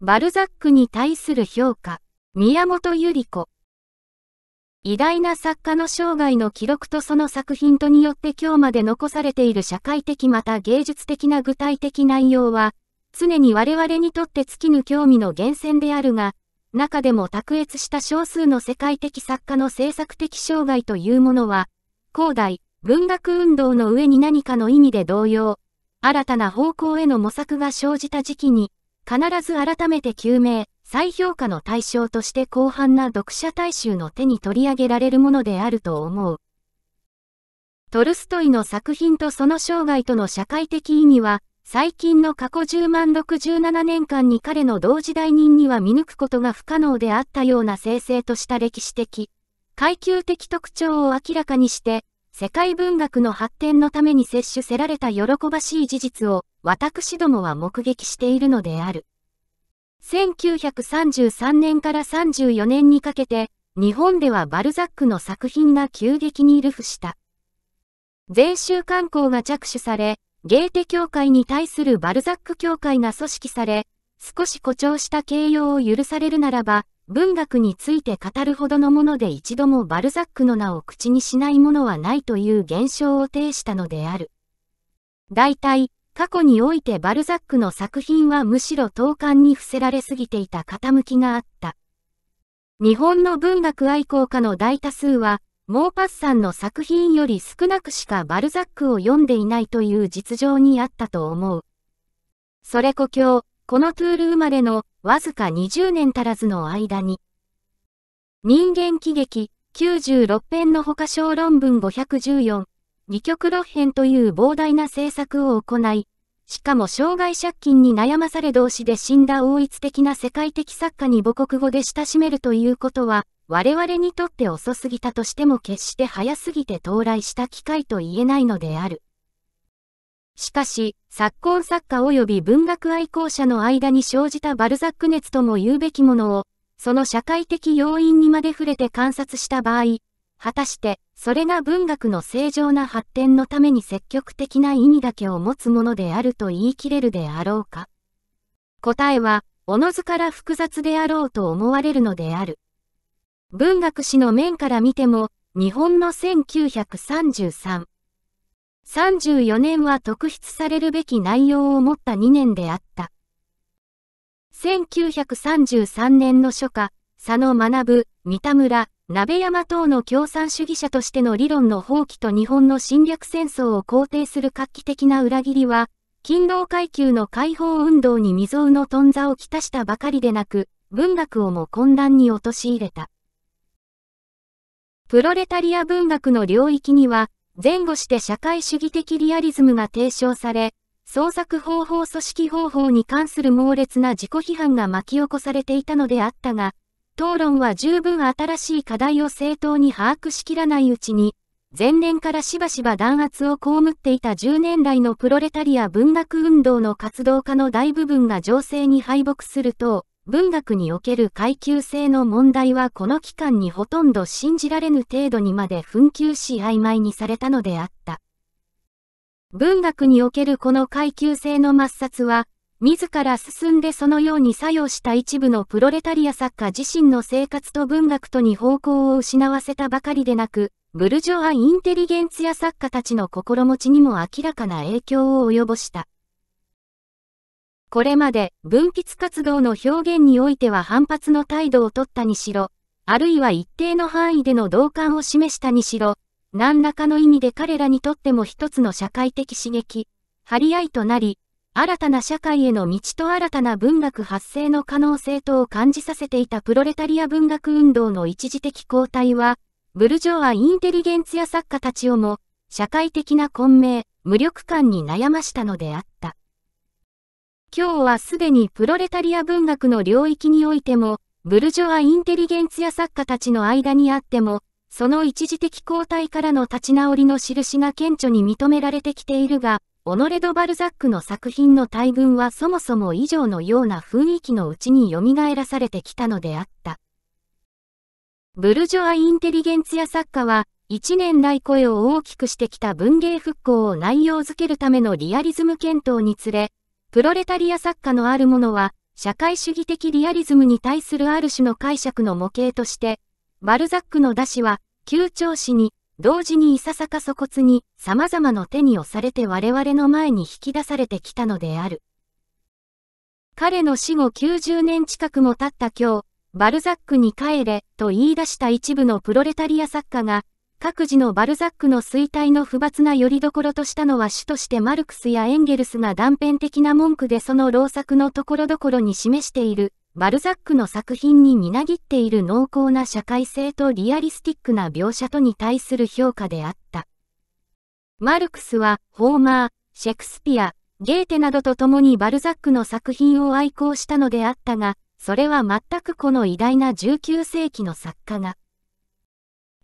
バルザックに対する評価、宮本百合子。偉大な作家の生涯の記録とその作品とによって今日まで残されている社会的また芸術的な具体的内容は、常に我々にとって尽きぬ興味の源泉であるが、中でも卓越した少数の世界的作家の制作的生涯というものは、広大、文学運動の上に何かの意味で同様、新たな方向への模索が生じた時期に、必ず改めて究明、再評価の対象として広範な読者大衆の手に取り上げられるものであると思う。トルストイの作品とその生涯との社会的意味は、最近の過去10万67年間に彼の同時代人には見抜くことが不可能であったような生成とした歴史的、階級的特徴を明らかにして、世界文学の発展のために摂取せられた喜ばしい事実を、私どもは目撃しているのである。1933年から34年にかけて、日本ではバルザックの作品が急激に流布した。全州観光が着手され、ゲーテ協会に対するバルザック協会が組織され、少し誇張した形容を許されるならば、文学について語るほどのもので一度もバルザックの名を口にしないものはないという現象を呈したのである。大体、過去においてバルザックの作品はむしろ投函に伏せられすぎていた傾きがあった。日本の文学愛好家の大多数は、モーパッサンの作品より少なくしかバルザックを読んでいないという実情にあったと思う。それ故郷、このトゥール生まれのわずか20年足らずの間に、人間喜劇96編の他小論文514、二極六編という膨大な制作を行い、しかも障害借金に悩まされ同士で死んだ王一的な世界的作家に母国語で親しめるということは、我々にとって遅すぎたとしても決して早すぎて到来した機会と言えないのである。しかし、昨今作家及び文学愛好者の間に生じたバルザック熱とも言うべきものを、その社会的要因にまで触れて観察した場合、果たして、それが文学の正常な発展のために積極的な意味だけを持つものであると言い切れるであろうか。答えは、おのずから複雑であろうと思われるのである。文学史の面から見ても、日本の1933、34年は特筆されるべき内容を持った2年であった。1933年の初夏、佐野学、三田村、鍋山等の共産主義者としての理論の放棄と日本の侵略戦争を肯定する画期的な裏切りは、勤労階級の解放運動に未曾有の頓挫をきたしたばかりでなく、文学をも混乱に陥れた。プロレタリア文学の領域には、前後して社会主義的リアリズムが提唱され、創作方法組織方法に関する猛烈な自己批判が巻き起こされていたのであったが、討論は十分新しい課題を正当に把握しきらないうちに、前年からしばしば弾圧を被っていた10年来のプロレタリア文学運動の活動家の大部分が情勢に敗北すると、文学における階級性の問題はこの期間にほとんど信じられぬ程度にまで紛糾し曖昧にされたのであった。文学におけるこの階級性の抹殺は、自ら進んでそのように作用した一部のプロレタリア作家自身の生活と文学とに方向を失わせたばかりでなく、ブルジョア・インテリゲンツィア作家たちの心持ちにも明らかな影響を及ぼした。これまで分泌活動の表現においては反発の態度を取ったにしろ、あるいは一定の範囲での同感を示したにしろ、何らかの意味で彼らにとっても一つの社会的刺激、張り合いとなり、新たな社会への道と新たな文学発生の可能性とを感じさせていたプロレタリア文学運動の一時的交代は、ブルジョア・インテリゲンツや作家たちをも、社会的な混迷、無力感に悩ましたのであった。今日はすでにプロレタリア文学の領域においても、ブルジョア・インテリゲンツや作家たちの間にあっても、その一時的交代からの立ち直りの印が顕著に認められてきているが、オノレド・バルザックの作品の大群はそもそも以上のような雰囲気のうちに蘇らされてきたのであった。ブルジョア・インテリゲンツや作家は、一年来声を大きくしてきた文芸復興を内容づけるためのリアリズム検討につれ、プロレタリア作家のあるものは、社会主義的リアリズムに対するある種の解釈の模型として、バルザックの出しは、急調子に、同時にいささか粗骨に、様々な手に押されて我々の前に引き出されてきたのである。彼の死後90年近くも経った今日、バルザックに帰れ、と言い出した一部のプロレタリア作家が、各自のバルザックの衰退の不罰な拠り所としたのは主としてマルクスやエンゲルスが断片的な文句でその老作のところどころに示している、バルザックの作品にみなぎっている濃厚な社会性とリアリスティックな描写とに対する評価であった。マルクスは、ホーマー、シェクスピア、ゲーテなどと共にバルザックの作品を愛好したのであったが、それは全くこの偉大な19世紀の作家が、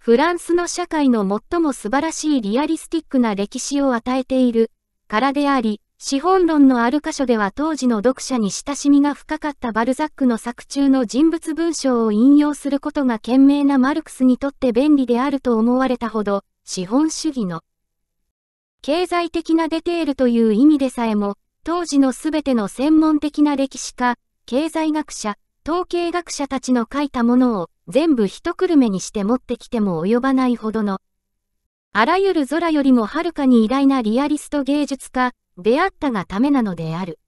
フランスの社会の最も素晴らしいリアリスティックな歴史を与えているからであり、資本論のある箇所では当時の読者に親しみが深かったバルザックの作中の人物文章を引用することが賢明なマルクスにとって便利であると思われたほど、資本主義の経済的なデテールという意味でさえも、当時のすべての専門的な歴史家、経済学者、統計学者たちの書いたものを全部一くるめにして持ってきても及ばないほどの、あらゆる空よりもはるかに偉大なリアリスト芸術家、であったがためなのである。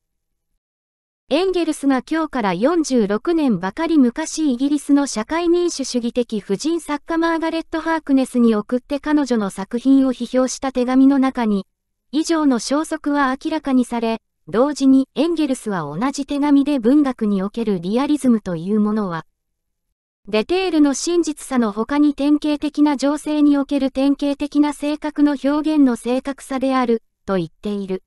エンゲルスが今日から46年ばかり昔イギリスの社会民主主義的婦人作家マーガレット・ハークネスに送って彼女の作品を批評した手紙の中に、以上の消息は明らかにされ、同時にエンゲルスは同じ手紙で文学におけるリアリズムというものは、デテールの真実さの他に典型的な情勢における典型的な性格の表現の正確さである、と言っている。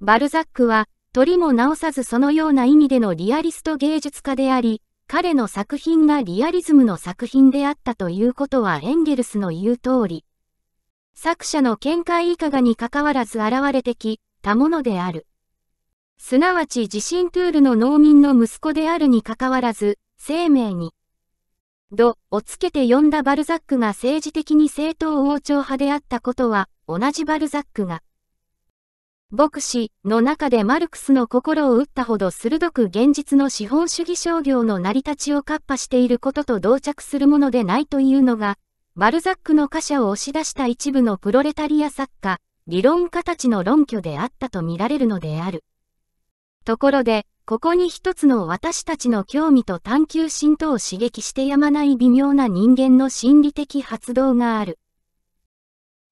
バルザックは、鳥も直さずそのような意味でのリアリスト芸術家であり、彼の作品がリアリズムの作品であったということはエンゲルスの言う通り。作者の見解いかがに関わらず現れてきたものである。すなわち地震トゥールの農民の息子であるに関わらず、生命に、ドをつけて呼んだバルザックが政治的に正統王朝派であったことは、同じバルザックが、牧師の中でマルクスの心を打ったほど鋭く現実の資本主義商業の成り立ちをカッパしていることと同着するものでないというのが、バルザックの貨車を押し出した一部のプロレタリア作家、理論家たちの論拠であったと見られるのである。ところで、ここに一つの私たちの興味と探求心とを刺激してやまない微妙な人間の心理的発動がある。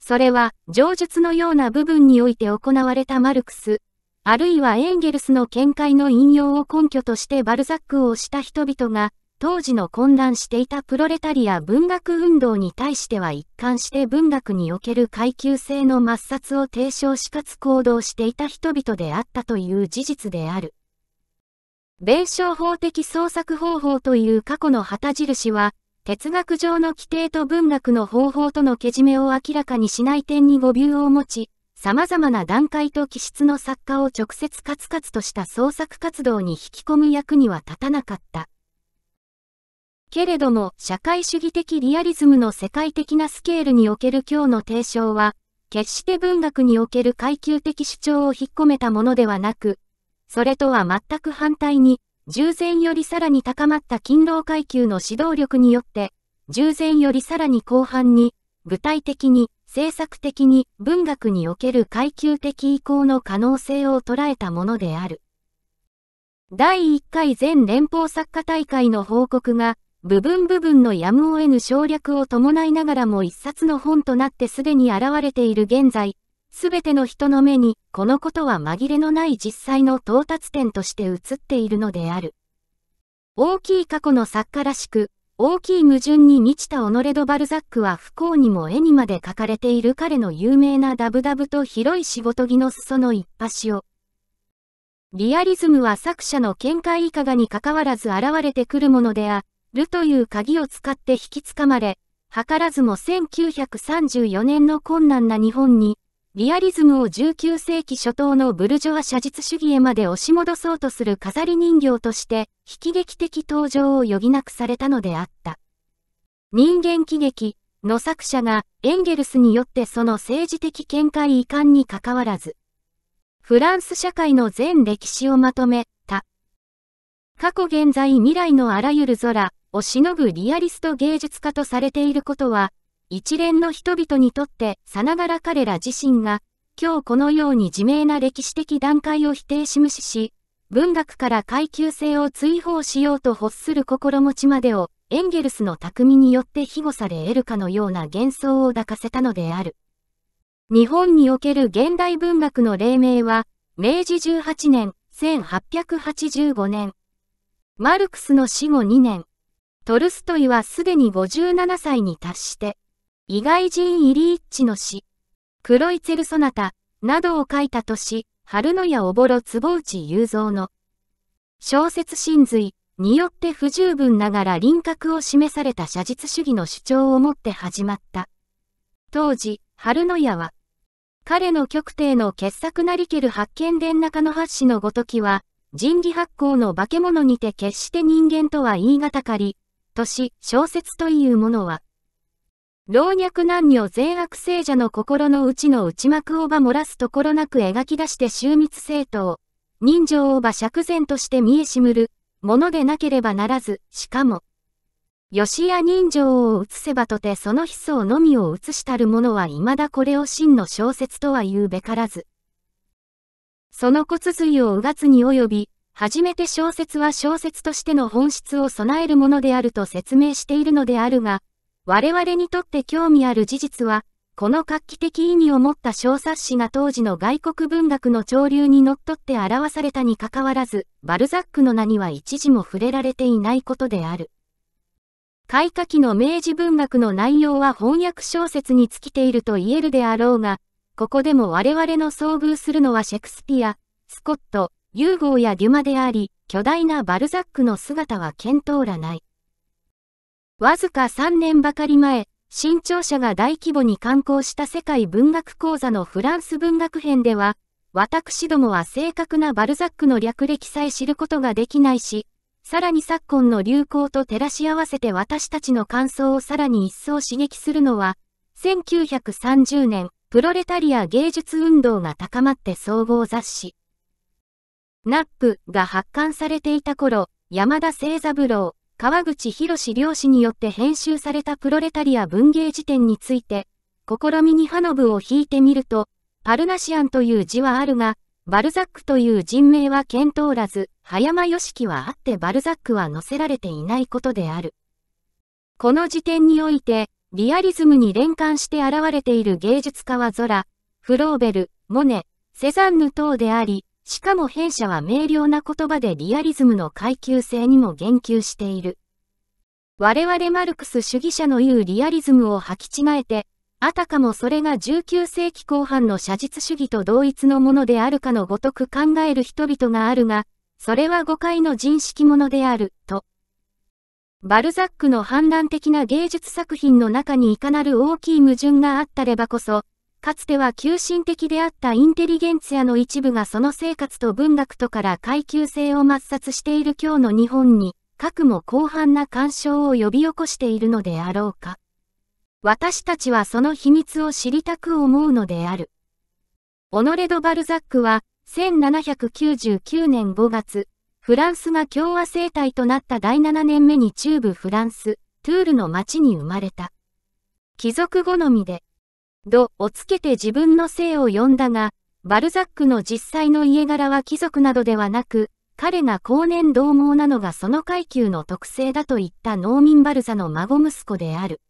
それは、上述のような部分において行われたマルクス、あるいはエンゲルスの見解の引用を根拠としてバルザックをした人々が、当時の混乱していたプロレタリア文学運動に対しては一貫して文学における階級性の抹殺を提唱しかつ行動していた人々であったという事実である。弁証法的創作方法という過去の旗印は、哲学上の規定と文学の方法とのけじめを明らかにしない点に語尾を持ち、様々な段階と気質の作家を直接カツカツとした創作活動に引き込む役には立たなかった。けれども、社会主義的リアリズムの世界的なスケールにおける今日の提唱は、決して文学における階級的主張を引っ込めたものではなく、それとは全く反対に、従前よりさらに高まった勤労階級の指導力によって、従前よりさらに後半に、具体的に、政策的に文学における階級的移行の可能性を捉えたものである。第1回全連邦作家大会の報告が、部分部分のやむを得ぬ省略を伴いながらも一冊の本となってすでに現れている現在、すべての人の目に、このことは紛れのない実際の到達点として映っているのである。大きい過去の作家らしく、大きい矛盾に満ちたオノレド・バルザックは不幸にも絵にまで描かれている彼の有名なダブダブと広い仕事着の裾の一端を。リアリズムは作者の見解いかがに関わらず現れてくるものであるという鍵を使って引きつかまれ、図らずも1934年の困難な日本に、リアリズムを19世紀初頭のブルジョア写実主義へまで押し戻そうとする飾り人形として、悲劇的登場を余儀なくされたのであった。人間喜劇の作者がエンゲルスによってその政治的見解遺憾に関わらず、フランス社会の全歴史をまとめた。過去現在未来のあらゆる空を忍ぶリアリスト芸術家とされていることは、一連の人々にとってさながら彼ら自身が、今日このように自明な歴史的段階を否定し無視し、文学から階級性を追放しようと欲する心持ちまでを、エンゲルスの匠によって庇護され得るかのような幻想を抱かせたのである。日本における現代文学の黎明は、明治18年、1885年。マルクスの死後2年。トルストイはすでに57歳に達して、意外人イリーッチの詩、クロイツェルソナタ、などを書いた年、春野やおぼろ坪内雄三の小説真髄によって不十分ながら輪郭を示された写実主義の主張をもって始まった。当時、春野屋は、彼の極低の傑作なりける発見伝中の発子のごときは、人義発行の化け物にて決して人間とは言い難かり、とし、小説というものは、老若男女善悪聖者の心の内の内幕をば漏らすところなく描き出して周密正当、人情をば釈然として見えしむる、ものでなければならず、しかも、吉や人情を移せばとてその悲壮のみを移したる者は未だこれを真の小説とは言うべからず。その骨髄をうがつに及び、初めて小説は小説としての本質を備えるものであると説明しているのであるが、我々にとって興味ある事実は、この画期的意味を持った小冊子が当時の外国文学の潮流にのっとって表されたにかかわらず、バルザックの名には一時も触れられていないことである。開花期の明治文学の内容は翻訳小説に尽きていると言えるであろうが、ここでも我々の遭遇するのはシェクスピア、スコット、ユーゴーやデュマであり、巨大なバルザックの姿は見当らない。わずか3年ばかり前、新潮社が大規模に刊行した世界文学講座のフランス文学編では、私どもは正確なバルザックの略歴さえ知ることができないし、さらに昨今の流行と照らし合わせて私たちの感想をさらに一層刺激するのは、1930年、プロレタリア芸術運動が高まって総合雑誌ナップが発刊されていた頃、山田清三郎、川口浩氏両氏によって編集されたプロレタリア文芸辞典について、試みにハの部を引いてみると、パルナシアンという字はあるが、バルザックという人名は見当らず、葉山良樹はあってバルザックは載せられていないことである。この時点において、リアリズムに連関して現れている芸術家はゾラ、フローベル、モネ、セザンヌ等であり、しかも弊社は明瞭な言葉でリアリズムの階級性にも言及している。我々マルクス主義者の言うリアリズムを履き違えて、あたかもそれが19世紀後半の写実主義と同一のものであるかのごとく考える人々があるが、それは誤解の人識ものである、と。バルザックの反乱的な芸術作品の中にいかなる大きい矛盾があったればこそ、かつては急進的であったインテリゲンツィアの一部がその生活と文学とから階級性を抹殺している今日の日本に、核も広範な干渉を呼び起こしているのであろうか。私たちはその秘密を知りたく思うのである。オノレド・バルザックは、1799年5月、フランスが共和政体となった第7年目に中部フランス、トゥールの町に生まれた。貴族好みで、ドをつけて自分の姓を呼んだが、バルザックの実際の家柄は貴族などではなく、彼が後年同盟なのがその階級の特性だといった農民バルザの孫息子である。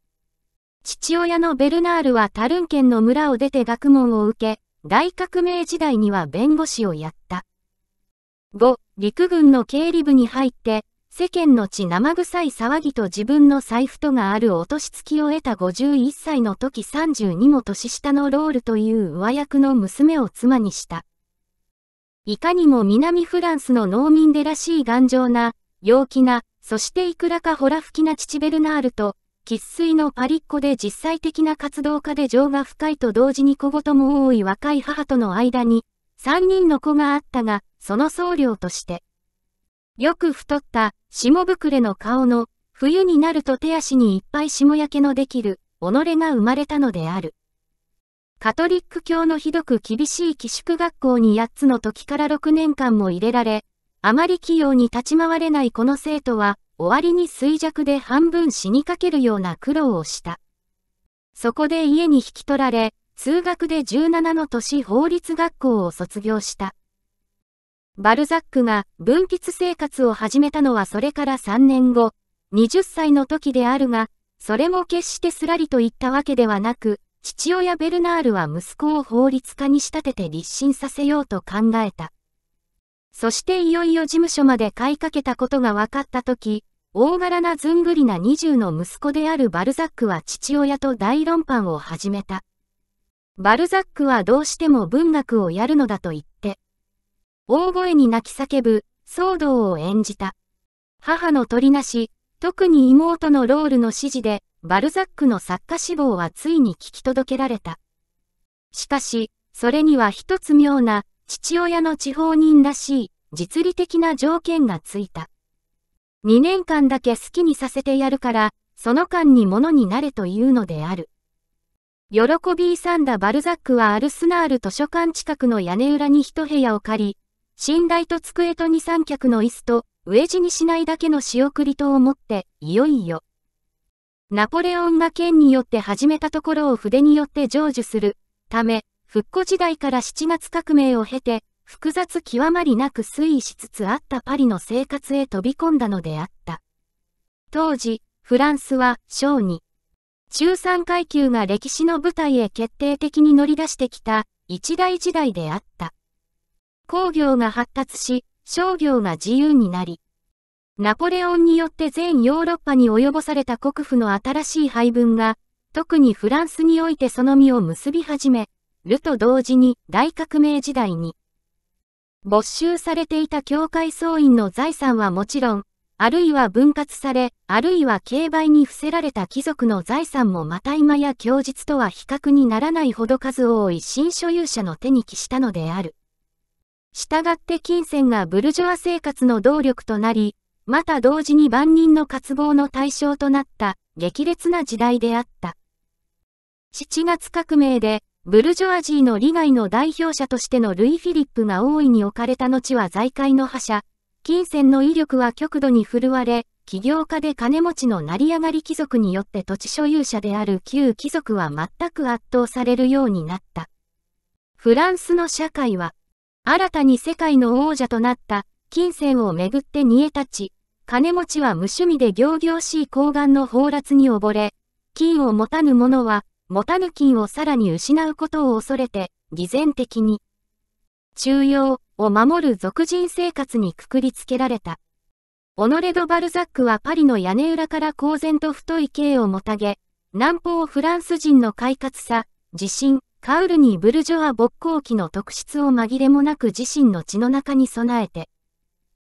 父親のベルナールはタルン県の村を出て学問を受け、大革命時代には弁護士をやった。5、陸軍の経理部に入って、世間の血生臭い騒ぎと自分の財布とがある落とし付きを得た51歳の時32も年下のロールという上役の娘を妻にした。いかにも南フランスの農民でらしい頑丈な、陽気な、そしていくらかほら吹きな父ベルナールと、喫水のパリッコで実際的な活動家で情が深いと同時に小言も多い若い母との間に、三人の子があったが、その僧侶として、よく太った、下膨れの顔の、冬になると手足にいっぱい霜焼けのできる、己が生まれたのである。カトリック教のひどく厳しい寄宿学校に8つの時から6年間も入れられ、あまり器用に立ち回れないこの生徒は、終わりに衰弱で半分死にかけるような苦労をした。そこで家に引き取られ、通学で17の年法律学校を卒業した。バルザックが分泌生活を始めたのはそれから3年後、20歳の時であるが、それも決してすらりと言ったわけではなく、父親ベルナールは息子を法律家に仕立てて立身させようと考えた。そしていよいよ事務所まで買いかけたことが分かった時、大柄なずんぐりな20の息子であるバルザックは父親と大論判を始めた。バルザックはどうしても文学をやるのだと言って、大声に泣き叫ぶ、騒動を演じた。母の取りなし、特に妹のロールの指示で、バルザックの作家志望はついに聞き届けられた。しかし、それには一つ妙な、父親の地方人らしい、実利的な条件がついた。2年間だけ好きにさせてやるから、その間に物になれというのである。喜び勇んだバルザックはアルスナール図書館近くの屋根裏に一部屋を借り、寝台と机と二三脚の椅子と、飢え死にしないだけの仕送りと思って、いよいよ。ナポレオンが剣によって始めたところを筆によって成就するため、復古時代から7月革命を経て、複雑極まりなく推移しつつあったパリの生活へ飛び込んだのであった。当時、フランスは小児、中産階級が歴史の舞台へ決定的に乗り出してきた一大時代であった。工業が発達し、商業が自由になり、ナポレオンによって全ヨーロッパに及ぼされた国府の新しい配分が、特にフランスにおいてその実を結び始め、ると同時に大革命時代に、没収されていた教会総員の財産はもちろん、あるいは分割され、あるいは競売に伏せられた貴族の財産もまた今や供述とは比較にならないほど数多い新所有者の手に帰したのである。したがって金銭がブルジョア生活の動力となり、また同時に万人の渇望の対象となった激烈な時代であった。7月革命で、ブルジョアジーの利害の代表者としてのルイ・フィリップが大いに置かれた後は財界の覇者、金銭の威力は極度に振るわれ、起業家で金持ちの成り上がり貴族によって土地所有者である旧貴族は全く圧倒されるようになった。フランスの社会は、新たに世界の王者となった金銭をめぐって煮え立ち、金持ちは無趣味で行々しい高顔の放埓に溺れ、金を持たぬ者は、持たぬ金をさらに失うことを恐れて、偽善的に、中庸を守る俗人生活にくくりつけられた。オノレド・バルザックはパリの屋根裏から公然と太い刑をもたげ、南方フランス人の快活さ、地震、カウルニー・ブルジョア勃興期の特質を紛れもなく自身の血の中に備えて、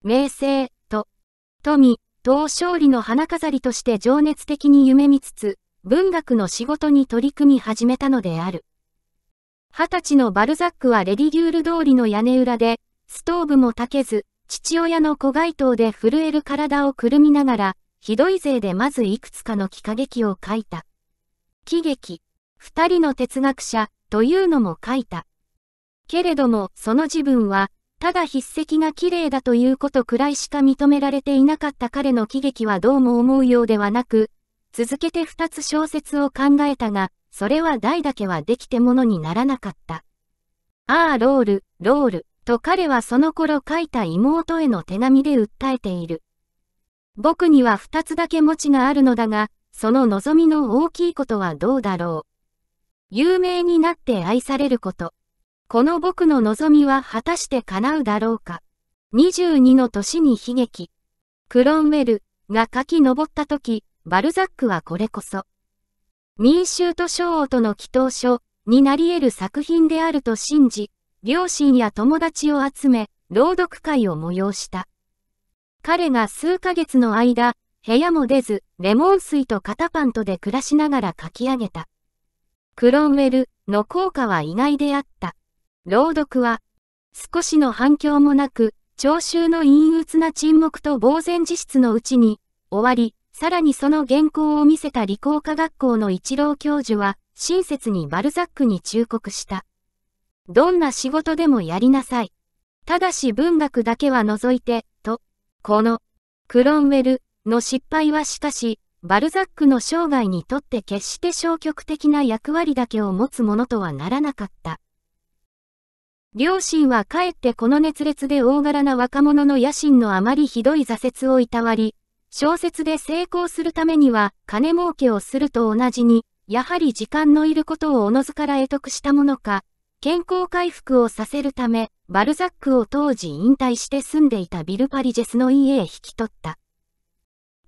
名声と富、と勝利の花飾りとして情熱的に夢見つつ、文学の仕事に取り組み始めたのである。二十歳のバルザックはレディギュール通りの屋根裏で、ストーブも炊けず、父親の小街灯で震える体をくるみながら、ひどい勢でまずいくつかの喜歌劇を書いた。喜劇、二人の哲学者、というのも書いた。けれども、その自分は、ただ筆跡が綺麗だということくらいしか認められていなかった彼の喜劇はどうも思うようではなく、続けて二つ小説を考えたが、それは題だけはできてものにならなかった。ああ、ロール、ロール、と彼はその頃書いた妹への手紙で訴えている。僕には二つだけ持ちがあるのだが、その望みの大きいことはどうだろう。有名になって愛されること。この僕の望みは果たして叶うだろうか。22の年に悲劇。クロンウェルが書き登った時、バルザックはこれこそ。民衆と将王との祈祷書になり得る作品であると信じ、両親や友達を集め、朗読会を催した。彼が数ヶ月の間、部屋も出ず、レモン水と肩パンとで暮らしながら書き上げた。クロンウェルの効果は意外であった。朗読は、少しの反響もなく、聴衆の陰鬱な沈黙と呆然自失のうちに、終わり、さらにその原稿を見せた理工科学校の一郎教授は、親切にバルザックに忠告した。どんな仕事でもやりなさい。ただし文学だけは除いて、とこの、クロンウェルの失敗はしかし、バルザックの生涯にとって決して消極的な役割だけを持つものとはならなかった。両親はかえってこの熱烈で大柄な若者の野心のあまりひどい挫折をいたわり、小説で成功するためには金儲けをすると同じに、やはり時間のいることをおのずから得得したものか、健康回復をさせるため、バルザックを当時引退して住んでいたビル・パリジェスの家へ引き取った。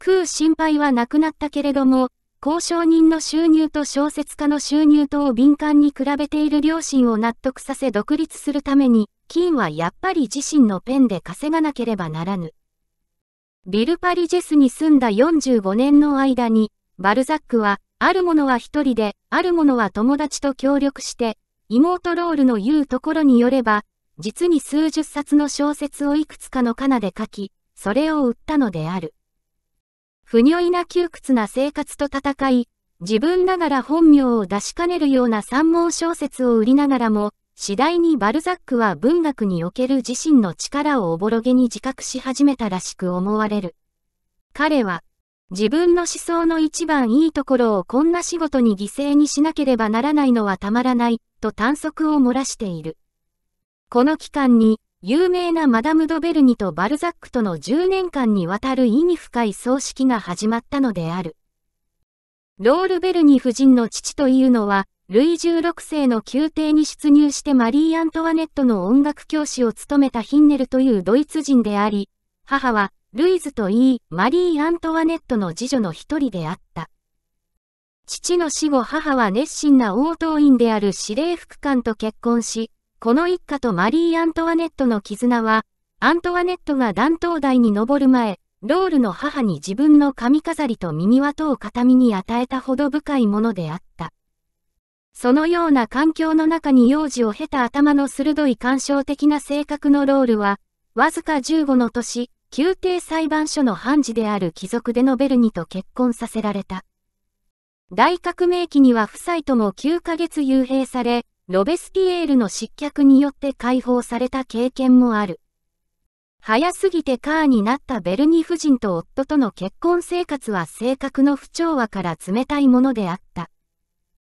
食う心配はなくなったけれども、交渉人の収入と小説家の収入とを敏感に比べている両親を納得させ独立するために、金はやっぱり自身のペンで稼がなければならぬ。ビル・パリジェスに住んだ45年の間に、バルザックは、ある者は一人で、ある者は友達と協力して、妹ロールの言うところによれば、実に数十冊の小説をいくつかのカナで書き、それを売ったのである。不如意な窮屈な生活と戦い、自分ながら本名を出しかねるような三文小説を売りながらも、次第にバルザックは文学における自身の力をおぼろげに自覚し始めたらしく思われる。彼は、自分の思想の一番いいところをこんな仕事に犠牲にしなければならないのはたまらない、と短足を漏らしている。この期間に、有名なマダム・ド・ベルニとバルザックとの10年間にわたる意味深い葬式が始まったのである。ロール・ベルニ夫人の父というのは、ルイ16世の宮廷に出入してマリー・アントワネットの音楽教師を務めたヒンネルというドイツ人であり、母は、ルイズと言い、マリー・アントワネットの次女の一人であった。父の死後母は熱心な応答員である司令副官と結婚し、この一家とマリー・アントワネットの絆は、アントワネットが断頭台に登る前、ロールの母に自分の髪飾りと耳輪を形見に与えたほど深いものであった。そのような環境の中に幼児を経た頭の鋭い感傷的な性格のロールは、わずか15の年、宮廷裁判所の判事である貴族でのベルニと結婚させられた。大革命期には夫妻とも9ヶ月幽閉され、ロベスピエールの失脚によって解放された経験もある。早すぎてカーになったベルニ夫人と夫との結婚生活は性格の不調和から冷たいものであった。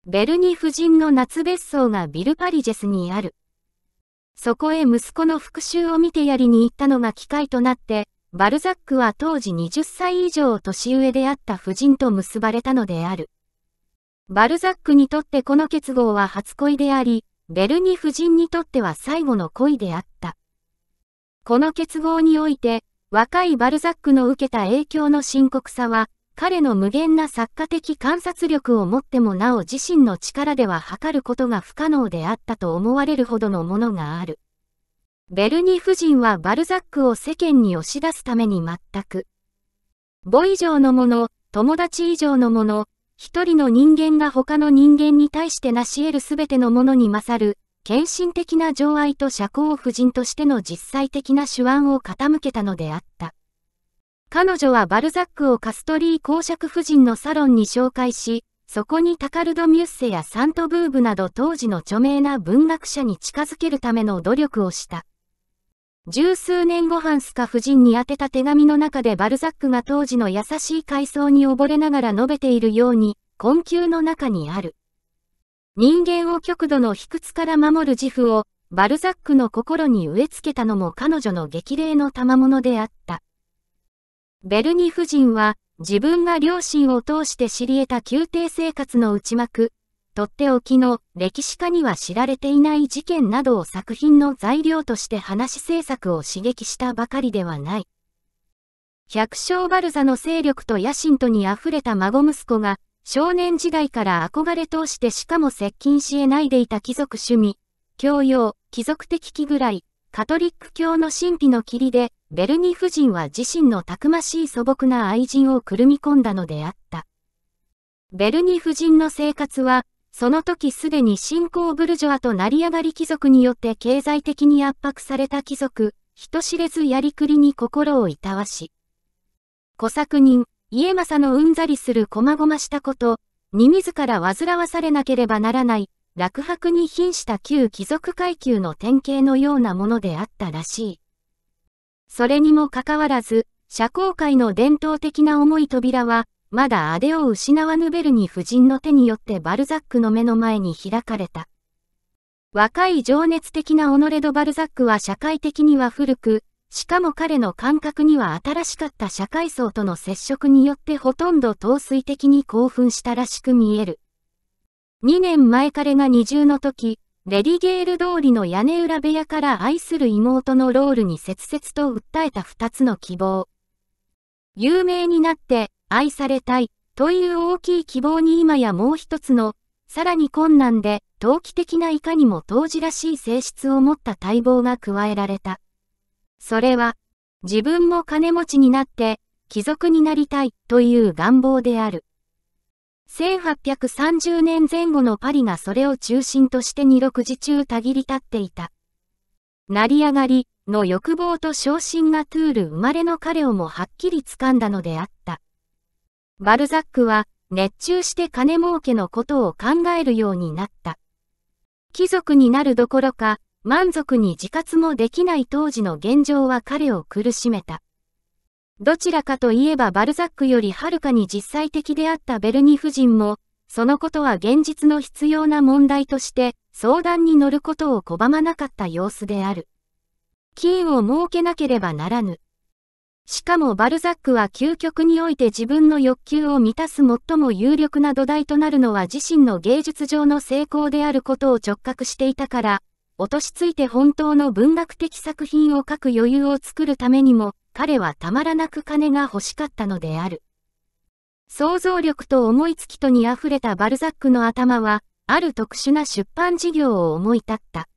ベルニ夫人の夏別荘がビルパリジェスにある。そこへ息子の復讐を見てやりに行ったのが機会となって、バルザックは当時20歳以上年上であった夫人と結ばれたのである。バルザックにとってこの結合は初恋であり、ベルニ夫人にとっては最後の恋であった。この結合において、若いバルザックの受けた影響の深刻さは、彼の無限な作家的観察力をもってもなお自身の力では測ることが不可能であったと思われるほどのものがある。ベルニ夫人はバルザックを世間に押し出すために全く、母以上のもの、友達以上のもの、一人の人間が他の人間に対して成し得るすべてのものに勝る、献身的な情愛と社交婦人としての実際的な手腕を傾けたのであった。彼女はバルザックをカストリー公爵夫人のサロンに紹介し、そこにタカルド・ミュッセやサントブーブなど当時の著名な文学者に近づけるための努力をした。十数年後ハンスカ夫人に宛てた手紙の中でバルザックが当時の優しい階層に溺れながら述べているように、困窮の中にある。人間を極度の卑屈から守る自負を、バルザックの心に植え付けたのも彼女の激励の賜物であった。ベルニ夫人は、自分が両親を通して知り得た宮廷生活の内幕、とっておきの歴史家には知られていない事件などを作品の材料として話制作を刺激したばかりではない。百姓バルザの勢力と野心とに溢れた孫息子が、少年時代から憧れ通してしかも接近し得ないでいた貴族趣味、教養、貴族的気ぐらい、カトリック教の神秘の霧で、ベルニ夫人は自身のたくましい素朴な愛人をくるみ込んだのであった。ベルニ夫人の生活は、その時すでに新興ブルジョアと成り上がり貴族によって経済的に圧迫された貴族、人知れずやりくりに心をいたわし。小作人、家政のうんざりする細々したこと、に自ら煩わされなければならない、落泊に瀕した旧貴族階級の典型のようなものであったらしい。それにもかかわらず、社交界の伝統的な重い扉は、まだアデを失わぬベルニ夫人の手によってバルザックの目の前に開かれた。若い情熱的なオノレド・バルザックは社会的には古く、しかも彼の感覚には新しかった社会層との接触によってほとんど陶酔的に興奮したらしく見える。2年前彼が二重の時、レディゲール通りの屋根裏部屋から愛する妹のロールに切々と訴えた二つの希望。有名になって愛されたいという大きい希望に今やもう一つの、さらに困難で投機的ないかにも当時らしい性質を持った待望が加えられた。それは、自分も金持ちになって貴族になりたいという願望である。1830年前後のパリがそれを中心として二六時中たぎり立っていた。成り上がりの欲望と昇進がトゥール生まれの彼をもはっきり掴んだのであった。バルザックは熱中して金儲けのことを考えるようになった。貴族になるどころか満足に自活もできない当時の現状は彼を苦しめた。どちらかといえばバルザックよりはるかに実際的であったベルニ夫人も、そのことは現実の必要な問題として相談に乗ることを拒まなかった様子である。金を設けなければならぬ。しかもバルザックは究極において自分の欲求を満たす最も有力な土台となるのは自身の芸術上の成功であることを直覚していたから、落とし着いて本当の文学的作品を書く余裕を作るためにも、彼はたまらなく金が欲しかったのである。想像力と思いつきとに溢れたバルザックの頭は、ある特殊な出版事業を思い立った。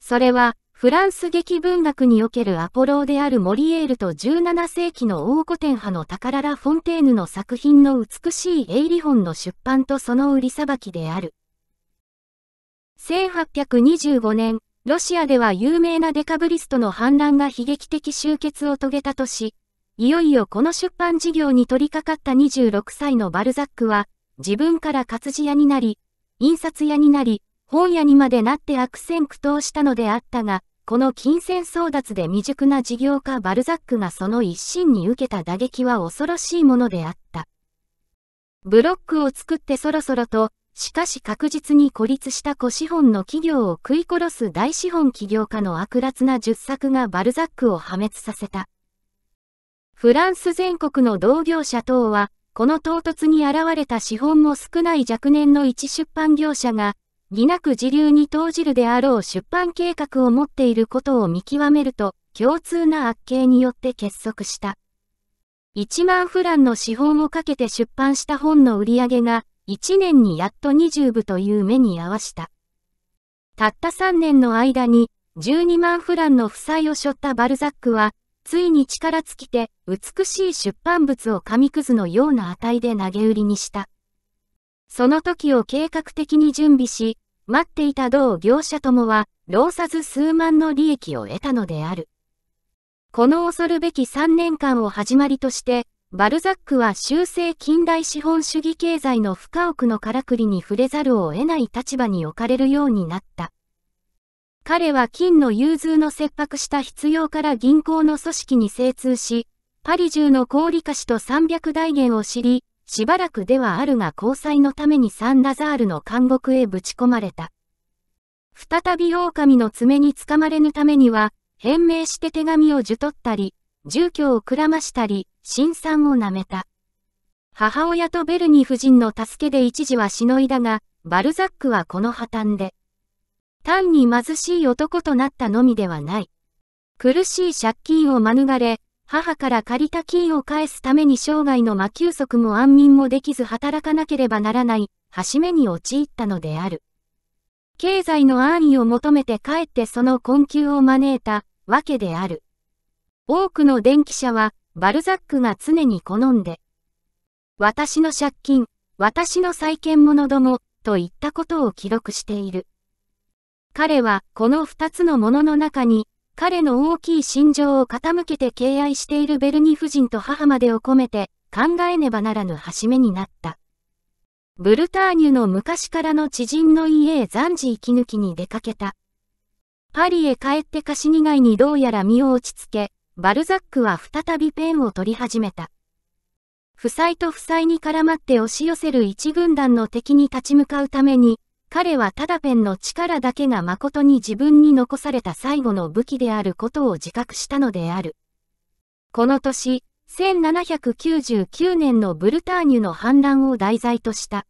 それは、フランス劇文学におけるアポローであるモリエールと17世紀の大古典派のタカララ・フォンテーヌの作品の美しいエイリホンの出版とその売りさばきである。1825年、ロシアでは有名なデカブリストの反乱が悲劇的終結を遂げた年、いよいよこの出版事業に取り掛かった26歳のバルザックは、自分から活字屋になり、印刷屋になり、本屋にまでなって悪戦苦闘したのであったが、この金銭争奪で未熟な事業家バルザックがその一心に受けた打撃は恐ろしいものであった。ブロックを作ってそろそろと、しかし確実に孤立した古資本の企業を食い殺す大資本起業家の悪辣な術作がバルザックを破滅させた。フランス全国の同業者等は、この唐突に現れた資本も少ない若年の一出版業者が、義なく自流に投じるであろう出版計画を持っていることを見極めると、共通な悪形によって結束した。1万フランの資本をかけて出版した本の売り上げが、1年にやっと20部という目に合わした。たった3年の間に、12万フランの負債を背負ったバルザックは、ついに力尽きて、美しい出版物を紙くずのような値で投げ売りにした。その時を計画的に準備し、待っていた同業者ともは、労さず数万の利益を得たのである。この恐るべき3年間を始まりとして、バルザックは修正近代資本主義経済の不家屋のからくりに触れざるを得ない立場に置かれるようになった。彼は金の融通の切迫した必要から銀行の組織に精通し、パリ中の小売菓子と300大元を知り、しばらくではあるが交際のためにサンラザールの監獄へぶち込まれた。再び狼の爪につかまれぬためには、変名して手紙を受取ったり、住居をくらましたり、新産を舐めた。母親とベルニー夫人の助けで一時はしのいだが、バルザックはこの破綻で、単に貧しい男となったのみではない。苦しい借金を免れ、母から借りた金を返すために生涯の魔休息も安眠もできず働かなければならない、橋目に陥ったのである。経済の安易を求めて帰ってその困窮を招いたわけである。多くの電気車はバルザックが常に好んで、私の借金、私の債権者ども、といったことを記録している。彼は、この二つのものの中に、彼の大きい心情を傾けて敬愛しているベルニ夫人と母までを込めて、考えねばならぬ橋目になった。ブルターニュの昔からの知人の家へ暫時息抜きに出かけた。パリへ帰って貸し荷外にどうやら身を落ち着け、バルザックは再びペンを取り始めた。負債と負債に絡まって押し寄せる一軍団の敵に立ち向かうために、彼はただペンの力だけが誠に自分に残された最後の武器であることを自覚したのである。この年、1799年のブルターニュの反乱を題材とした。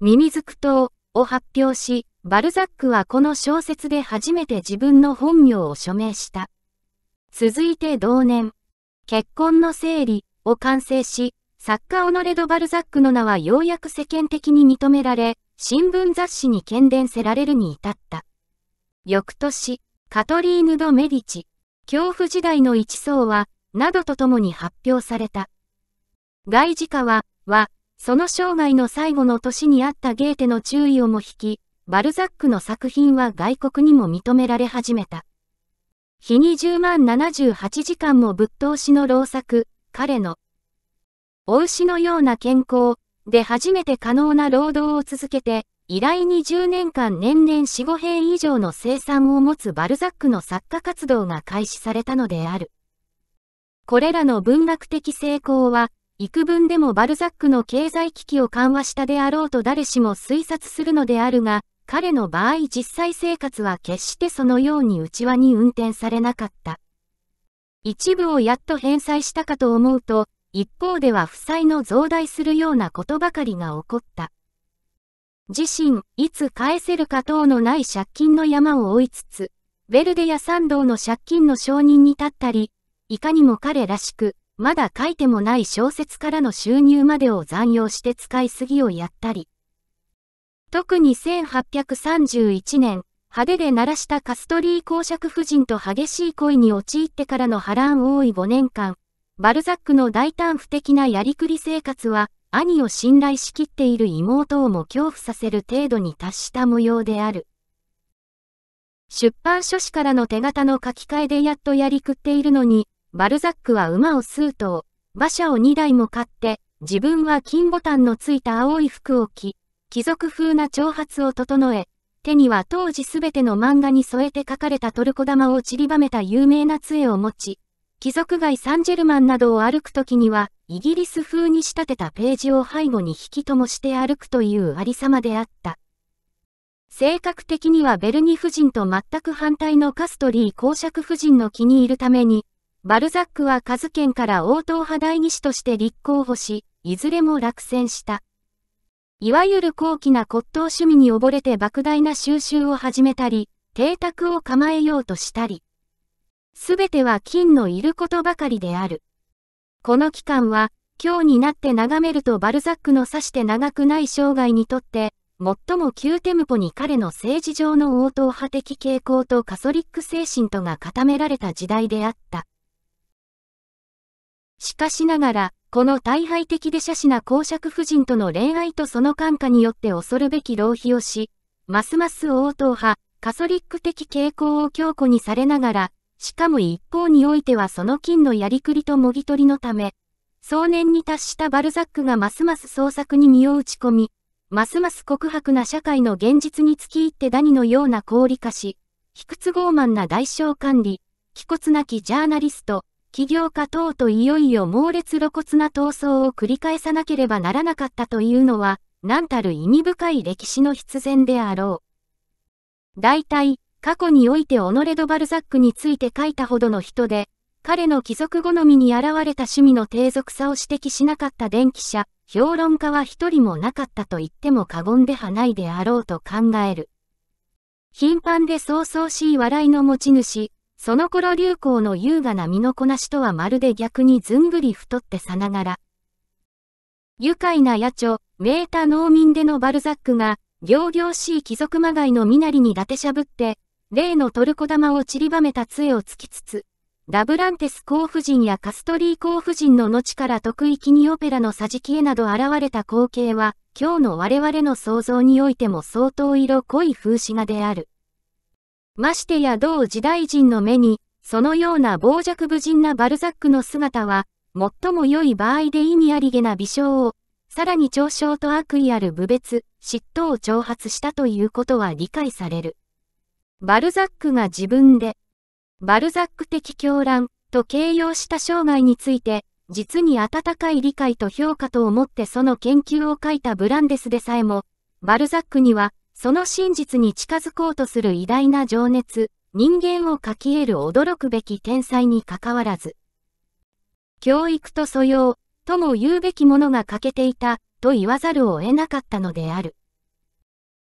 ミミズク島を発表し、バルザックはこの小説で初めて自分の本名を署名した。続いて同年、結婚の整理を完成し、作家オノレド・バルザックの名はようやく世間的に認められ、新聞雑誌に喧伝せられるに至った。翌年、カトリーヌ・ド・メディチ、恐怖時代の一層は、などとともに発表された。外事家は、は、その生涯の最後の年にあったゲーテの注意をも引き、バルザックの作品は外国にも認められ始めた。日に10万78時間もぶっ通しの老作、彼の、お牛のような健康、で初めて可能な労働を続けて、依頼に10年間年々4、5編以上の生産を持つバルザックの作家活動が開始されたのである。これらの文学的成功は、幾分でもバルザックの経済危機を緩和したであろうと誰しも推察するのであるが、彼の場合実際生活は決してそのように内輪に運転されなかった。一部をやっと返済したかと思うと、一方では負債の増大するようなことばかりが起こった。自身、いつ返せるか等のない借金の山を追いつつ、ヴェルデやサンドーの借金の承認に立ったり、いかにも彼らしく、まだ書いてもない小説からの収入までを残用して使いすぎをやったり。特に1831年、派手で鳴らしたカストリー公爵夫人と激しい恋に陥ってからの波乱多い5年間、バルザックの大胆不敵なやりくり生活は、兄を信頼しきっている妹をも恐怖させる程度に達した模様である。出版書士からの手形の書き換えでやっとやりくっているのに、バルザックは馬を数頭、馬車を2台も買って、自分は金ボタンのついた青い服を着、貴族風な長髪を整え、手には当時すべての漫画に添えて書かれたトルコ玉を散りばめた有名な杖を持ち、貴族街サンジェルマンなどを歩くときには、イギリス風に仕立てたページを背後に引きともして歩くというありさまであった。性格的にはベルニ夫人と全く反対のカストリー公爵夫人の気に入るために、バルザックはカズ県から応答派代議士として立候補し、いずれも落選した。いわゆる高貴な骨董趣味に溺れて莫大な収集を始めたり、邸宅を構えようとしたり、すべては金のいることばかりである。この期間は、今日になって眺めるとバルザックのさして長くない生涯にとって、最も急テンポに彼の政治上の応答派的傾向とカソリック精神とが固められた時代であった。しかしながら、この大敗的で写真な公爵夫人との恋愛とその感化によって恐るべき浪費をし、ますます応答派、カソリック的傾向を強固にされながら、しかも一方においてはその金のやりくりともぎ取りのため、壮年に達したバルザックがますます創作に身を打ち込み、ますます告白な社会の現実に突き入ってダニのような氷化し、卑屈傲慢な代償管理、気骨なきジャーナリスト、起業家等といよいよ猛烈露骨な闘争を繰り返さなければならなかったというのは、何たる意味深い歴史の必然であろう。大体、過去においてオノレド・バルザックについて書いたほどの人で、彼の貴族好みに現れた趣味の低俗さを指摘しなかった電気者、評論家は一人もなかったと言っても過言ではないであろうと考える。頻繁でそうそうしい笑いの持ち主、その頃流行の優雅な身のこなしとはまるで逆にずんぐり太ってさながら。愉快な野鳥、メータ農民でのバルザックが、行々しい貴族まがいの身なりに伊達しゃぶって、例のトルコ玉を散りばめた杖をつきつつ、ラブランテス公夫人やカストリー公夫人の後から得意気にオペラの桟敷絵など現れた光景は、今日の我々の想像においても相当色濃い風刺画である。ましてや同時代人の目に、そのような傍若無人なバルザックの姿は、最も良い場合で意味ありげな微笑を、さらに嘲笑と悪意ある部別、嫉妬を挑発したということは理解される。バルザックが自分で、バルザック的狂乱と形容した生涯について、実に温かい理解と評価と思ってその研究を書いたブランデスでさえも、バルザックには、その真実に近づこうとする偉大な情熱、人間を書き得る驚くべき天才に関わらず、教育と素養、とも言うべきものが欠けていた、と言わざるを得なかったのである。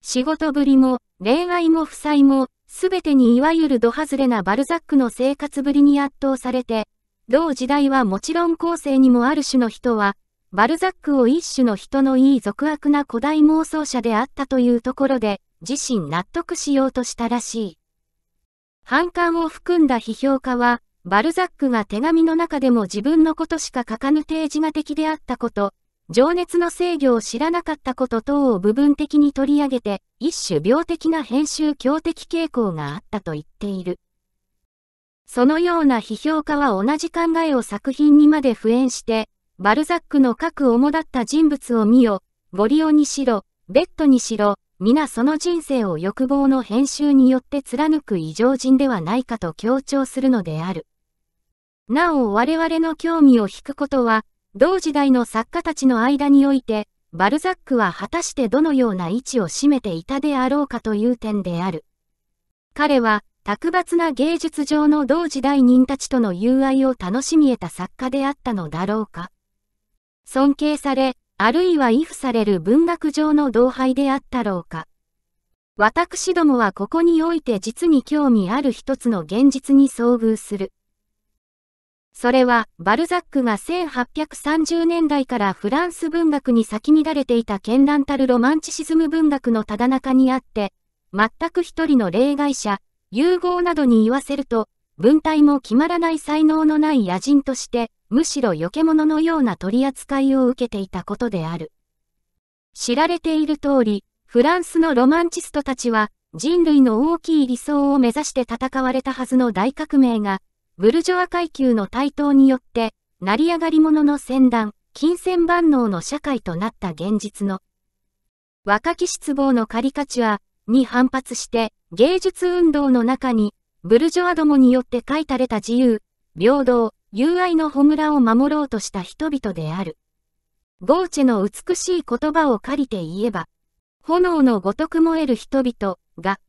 仕事ぶりも、恋愛も負債も、すべてにいわゆるド外れなバルザックの生活ぶりに圧倒されて、同時代はもちろん後世にもある種の人は、バルザックを一種の人のいい俗悪な古代妄想者であったというところで、自身納得しようとしたらしい。反感を含んだ批評家は、バルザックが手紙の中でも自分のことしか書かぬ定自我的であったこと、情熱の制御を知らなかったこと等を部分的に取り上げて、一種病的な編集強敵傾向があったと言っている。そのような批評家は同じ考えを作品にまで敷衍して、バルザックの書く主だった人物を見よ、ゴリオにしろ、ベッドにしろ、皆その人生を欲望の編集によって貫く異常人ではないかと強調するのである。なお我々の興味を引くことは、同時代の作家たちの間において、バルザックは果たしてどのような位置を占めていたであろうかという点である。彼は、卓抜な芸術上の同時代人たちとの友愛を楽しみ得た作家であったのだろうか。尊敬され、あるいは畏怖される文学上の同輩であったろうか。私どもはここにおいて実に興味ある一つの現実に遭遇する。それは、バルザックが1830年代からフランス文学に先乱れていた絢爛たるロマンチシズム文学のただ中にあって、全く一人の例外者、融合などに言わせると、文体も決まらない才能のない野人として、むしろ余け者のような取り扱いを受けていたことである。知られている通り、フランスのロマンチストたちは、人類の大きい理想を目指して戦われたはずの大革命が、ブルジョア階級の台頭によって、成り上がり者の戦乱、金銭万能の社会となった現実の、若き失望のカリカチュアに反発して、芸術運動の中に、ブルジョアどもによって書いたれた自由、平等、友愛の弔を守ろうとした人々である。ゴーチェの美しい言葉を借りて言えば、炎のごとく燃える人々が、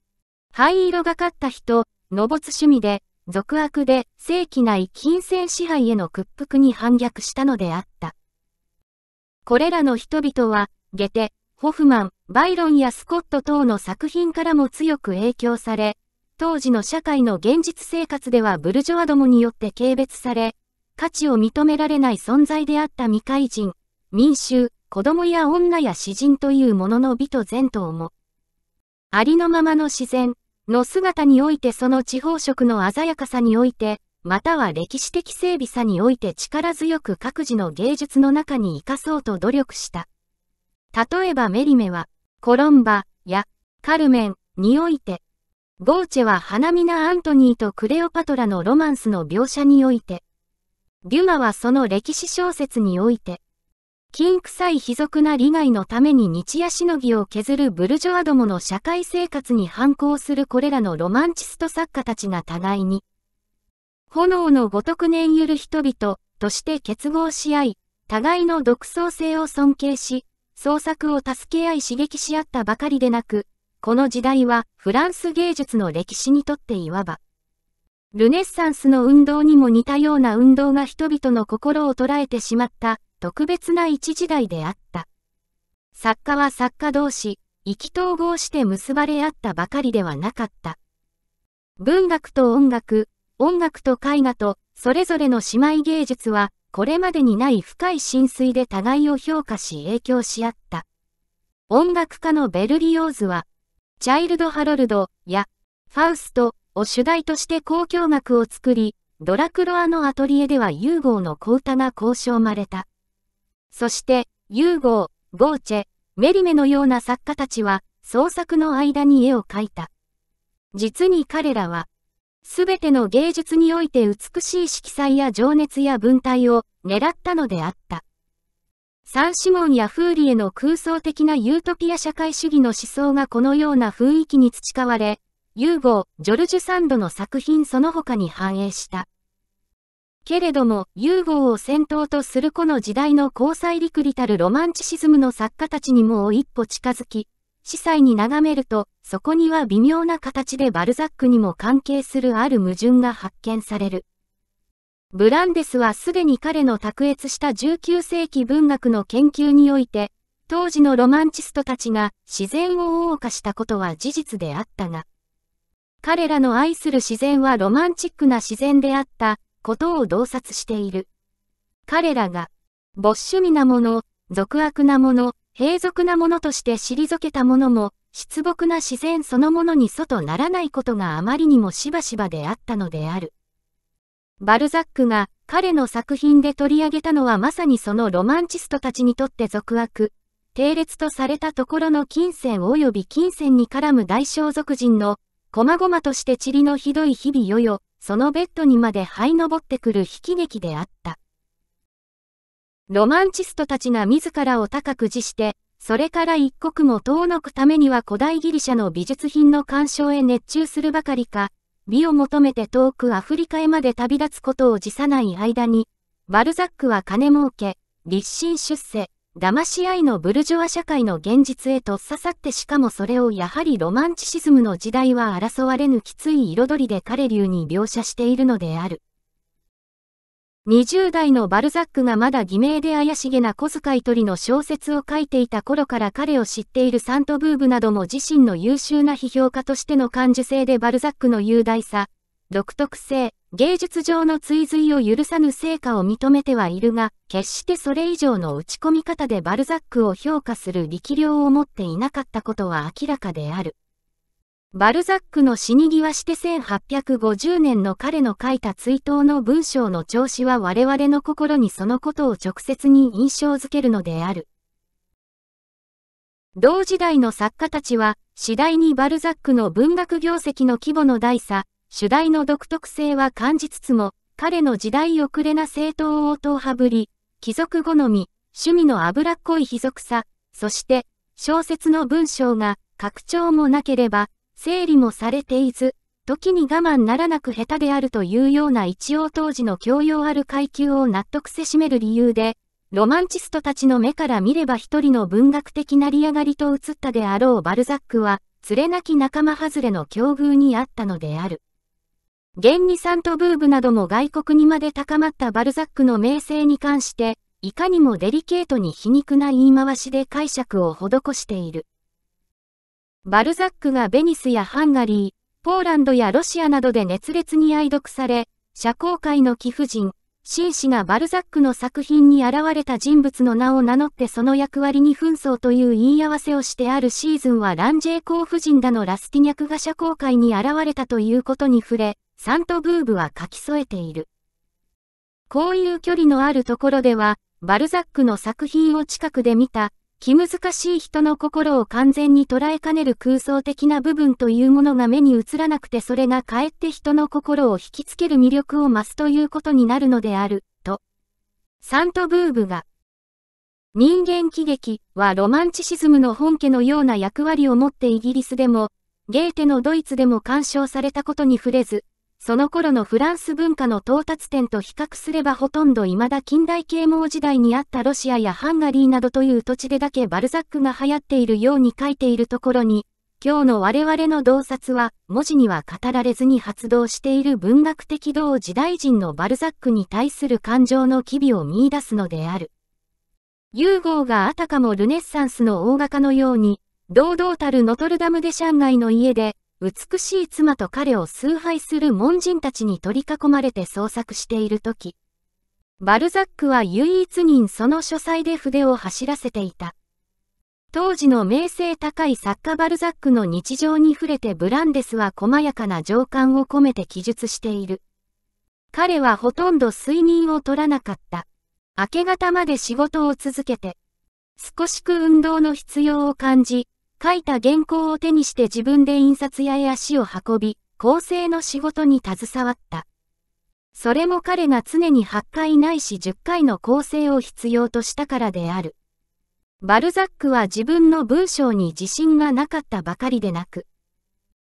灰色がかった人、の没趣味で、俗悪で正規ない金銭支配への屈服に反逆したのであった。これらの人々は、ゲテ、ホフマン、バイロンやスコット等の作品からも強く影響され、当時の社会の現実生活ではブルジョアどもによって軽蔑され、価値を認められない存在であった未開人、民衆、子供や女や詩人というものの美と善とも、ありのままの自然、の姿においてその地方色の鮮やかさにおいて、または歴史的整備さにおいて力強く各自の芸術の中に生かそうと努力した。例えばメリメは、コロンバやカルメンにおいて、ゴーチェは花見なアントニーとクレオパトラのロマンスの描写において、デュマはその歴史小説において、金臭い卑俗な利害のために日夜しのぎを削るブルジョアどもの社会生活に反抗するこれらのロマンチスト作家たちが互いに、炎のごとく念ゆる人々として結合し合い、互いの独創性を尊敬し、創作を助け合い刺激し合ったばかりでなく、この時代はフランス芸術の歴史にとっていわば、ルネッサンスの運動にも似たような運動が人々の心を捉えてしまった特別な一時代であった。作家は作家同士、意気統合して結ばれ合ったばかりではなかった。文学と音楽、音楽と絵画と、それぞれの姉妹芸術は、これまでにない深い浸水で互いを評価し影響し合った。音楽家のベルリオーズは、チャイルド・ハロルドや、ファウストを主題として交響楽を作り、ドラクロアのアトリエではユーゴーの小唄が口誦まれた。そして、ユーゴー、ゴーチェ、メリメのような作家たちは、創作の間に絵を描いた。実に彼らは、すべての芸術において美しい色彩や情熱や文体を狙ったのであった。サンシモンやフーリエの空想的なユートピア社会主義の思想がこのような雰囲気に培われ、ユーゴー、ジョルジュ・サンドの作品その他に反映した。けれども、ユーゴーを先頭とするこの時代の光彩陸離たるロマンチシズムの作家たちにもう一歩近づき、仔細に眺めると、そこには微妙な形でバルザックにも関係するある矛盾が発見される。ブランデスはすでに彼の卓越した19世紀文学の研究において、当時のロマンチストたちが自然を謳歌したことは事実であったが、彼らの愛する自然はロマンチックな自然であったことを洞察している。彼らが、没趣味なもの、俗悪なもの、平俗なものとして退けたものも、失木な自然そのものに外ならないことがあまりにもしばしばであったのである。バルザックが彼の作品で取り上げたのはまさにそのロマンチストたちにとって俗悪、定列とされたところの金銭及び金銭に絡む大小族人の、細々として塵のひどい日々よよ、そのベッドにまで這い登ってくる悲劇であった。ロマンチストたちが自らを高く自して、それから一刻も遠のくためには古代ギリシャの美術品の鑑賞へ熱中するばかりか、美を求めて遠くアフリカへまで旅立つことを辞さない間に、バルザックは金儲け、立身出世、騙し合いのブルジョア社会の現実へと刺さってしかもそれをやはりロマンチシズムの時代は争われぬきつい彩りで彼流に描写しているのである。20代のバルザックがまだ偽名で怪しげな小遣い取りの小説を書いていた頃から彼を知っているサントブーブなども自身の優秀な批評家としての感受性でバルザックの雄大さ、独特性、芸術上の追随を許さぬ成果を認めてはいるが、決してそれ以上の打ち込み方でバルザックを評価する力量を持っていなかったことは明らかである。バルザックの死に際して1850年の彼の書いた追悼の文章の調子は我々の心にそのことを直接に印象づけるのである。同時代の作家たちは、次第にバルザックの文学業績の規模の大差、主題の独特性は感じつつも、彼の時代遅れな正統応答派ぶり、貴族好み、趣味の脂っこい卑俗さ、そして、小説の文章が、拡張もなければ、整理もされていず、時に我慢ならなく下手であるというような一応当時の教養ある階級を納得せしめる理由で、ロマンチストたちの目から見れば一人の文学的成り上がりと映ったであろうバルザックは、連れなき仲間外れの境遇にあったのである。現にサントブーブなども外国にまで高まったバルザックの名声に関して、いかにもデリケートに皮肉な言い回しで解釈を施している。バルザックがベニスやハンガリー、ポーランドやロシアなどで熱烈に愛読され、社交界の貴婦人、紳士がバルザックの作品に現れた人物の名を名乗ってその役割に紛争という言い合わせをしてあるシーズンはランジェー公夫人だのラスティニャクが社交界に現れたということに触れ、サントブーブは書き添えている。こういう距離のあるところでは、バルザックの作品を近くで見た、気難しい人の心を完全に捉えかねる空想的な部分というものが目に映らなくてそれがかえって人の心を引きつける魅力を増すということになるのである、と。サントブーブが、人間喜劇はロマンチシズムの本家のような役割を持ってイギリスでも、ゲーテのドイツでも干渉されたことに触れず、その頃のフランス文化の到達点と比較すればほとんど未だ近代啓蒙時代にあったロシアやハンガリーなどという土地でだけバルザックが流行っているように書いているところに、今日の我々の洞察は、文字には語られずに発動している文学的同時代人のバルザックに対する感情の機微を見出すのである。ユーゴーがあたかもルネッサンスの大画家のように、堂々たるノトルダムデシャン街の家で、美しい妻と彼を崇拝する門人たちに取り囲まれて創作しているとき、バルザックは唯一人その書斎で筆を走らせていた。当時の名声高い作家バルザックの日常に触れてブランデスは細やかな情感を込めて記述している。彼はほとんど睡眠を取らなかった。明け方まで仕事を続けて、少しく運動の必要を感じ、書いた原稿を手にして自分で印刷屋へ足を運び、構成の仕事に携わった。それも彼が常に8回ないし10回の構成を必要としたからである。バルザックは自分の文章に自信がなかったばかりでなく、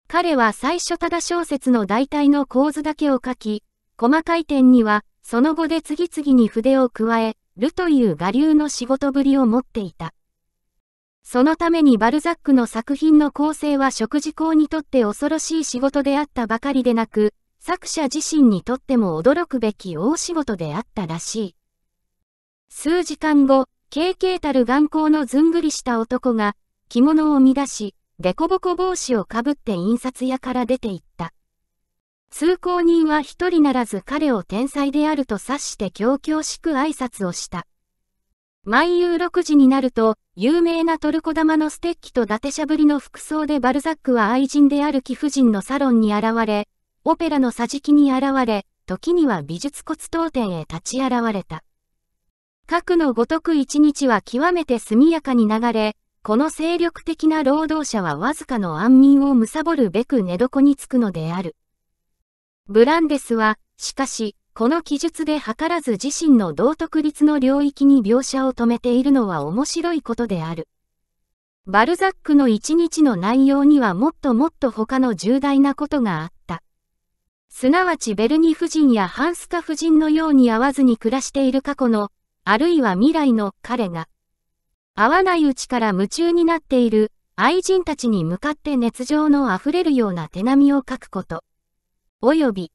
彼は最初ただ小説の大体の構図だけを書き、細かい点にはその後で次々に筆を加えるという我流の仕事ぶりを持っていた。そのためにバルザックの作品の構成は食事校にとって恐ろしい仕事であったばかりでなく、作者自身にとっても驚くべき大仕事であったらしい。数時間後、軽々たる眼光のずんぐりした男が、着物を乱し、デコボコ帽子をかぶって印刷屋から出て行った。通行人は一人ならず彼を天才であると察して強々しく挨拶をした。毎夕6時になると、有名なトルコ玉のステッキと伊達しゃぶりの服装でバルザックは愛人である貴婦人のサロンに現れ、オペラの桟敷に現れ、時には美術骨董店へ立ち現れた。核のごとく一日は極めて速やかに流れ、この精力的な労働者はわずかの安眠を貪るべく寝床につくのである。ブランデスは、しかし、この記述で図らず自身の道徳律の領域に描写を止めているのは面白いことである。バルザックの一日の内容にはもっともっと他の重大なことがあった。すなわちベルニ夫人やハンスカ夫人のように会わずに暮らしている過去の、あるいは未来の彼が、会わないうちから夢中になっている愛人たちに向かって熱情の溢れるような手紙を書くこと。および、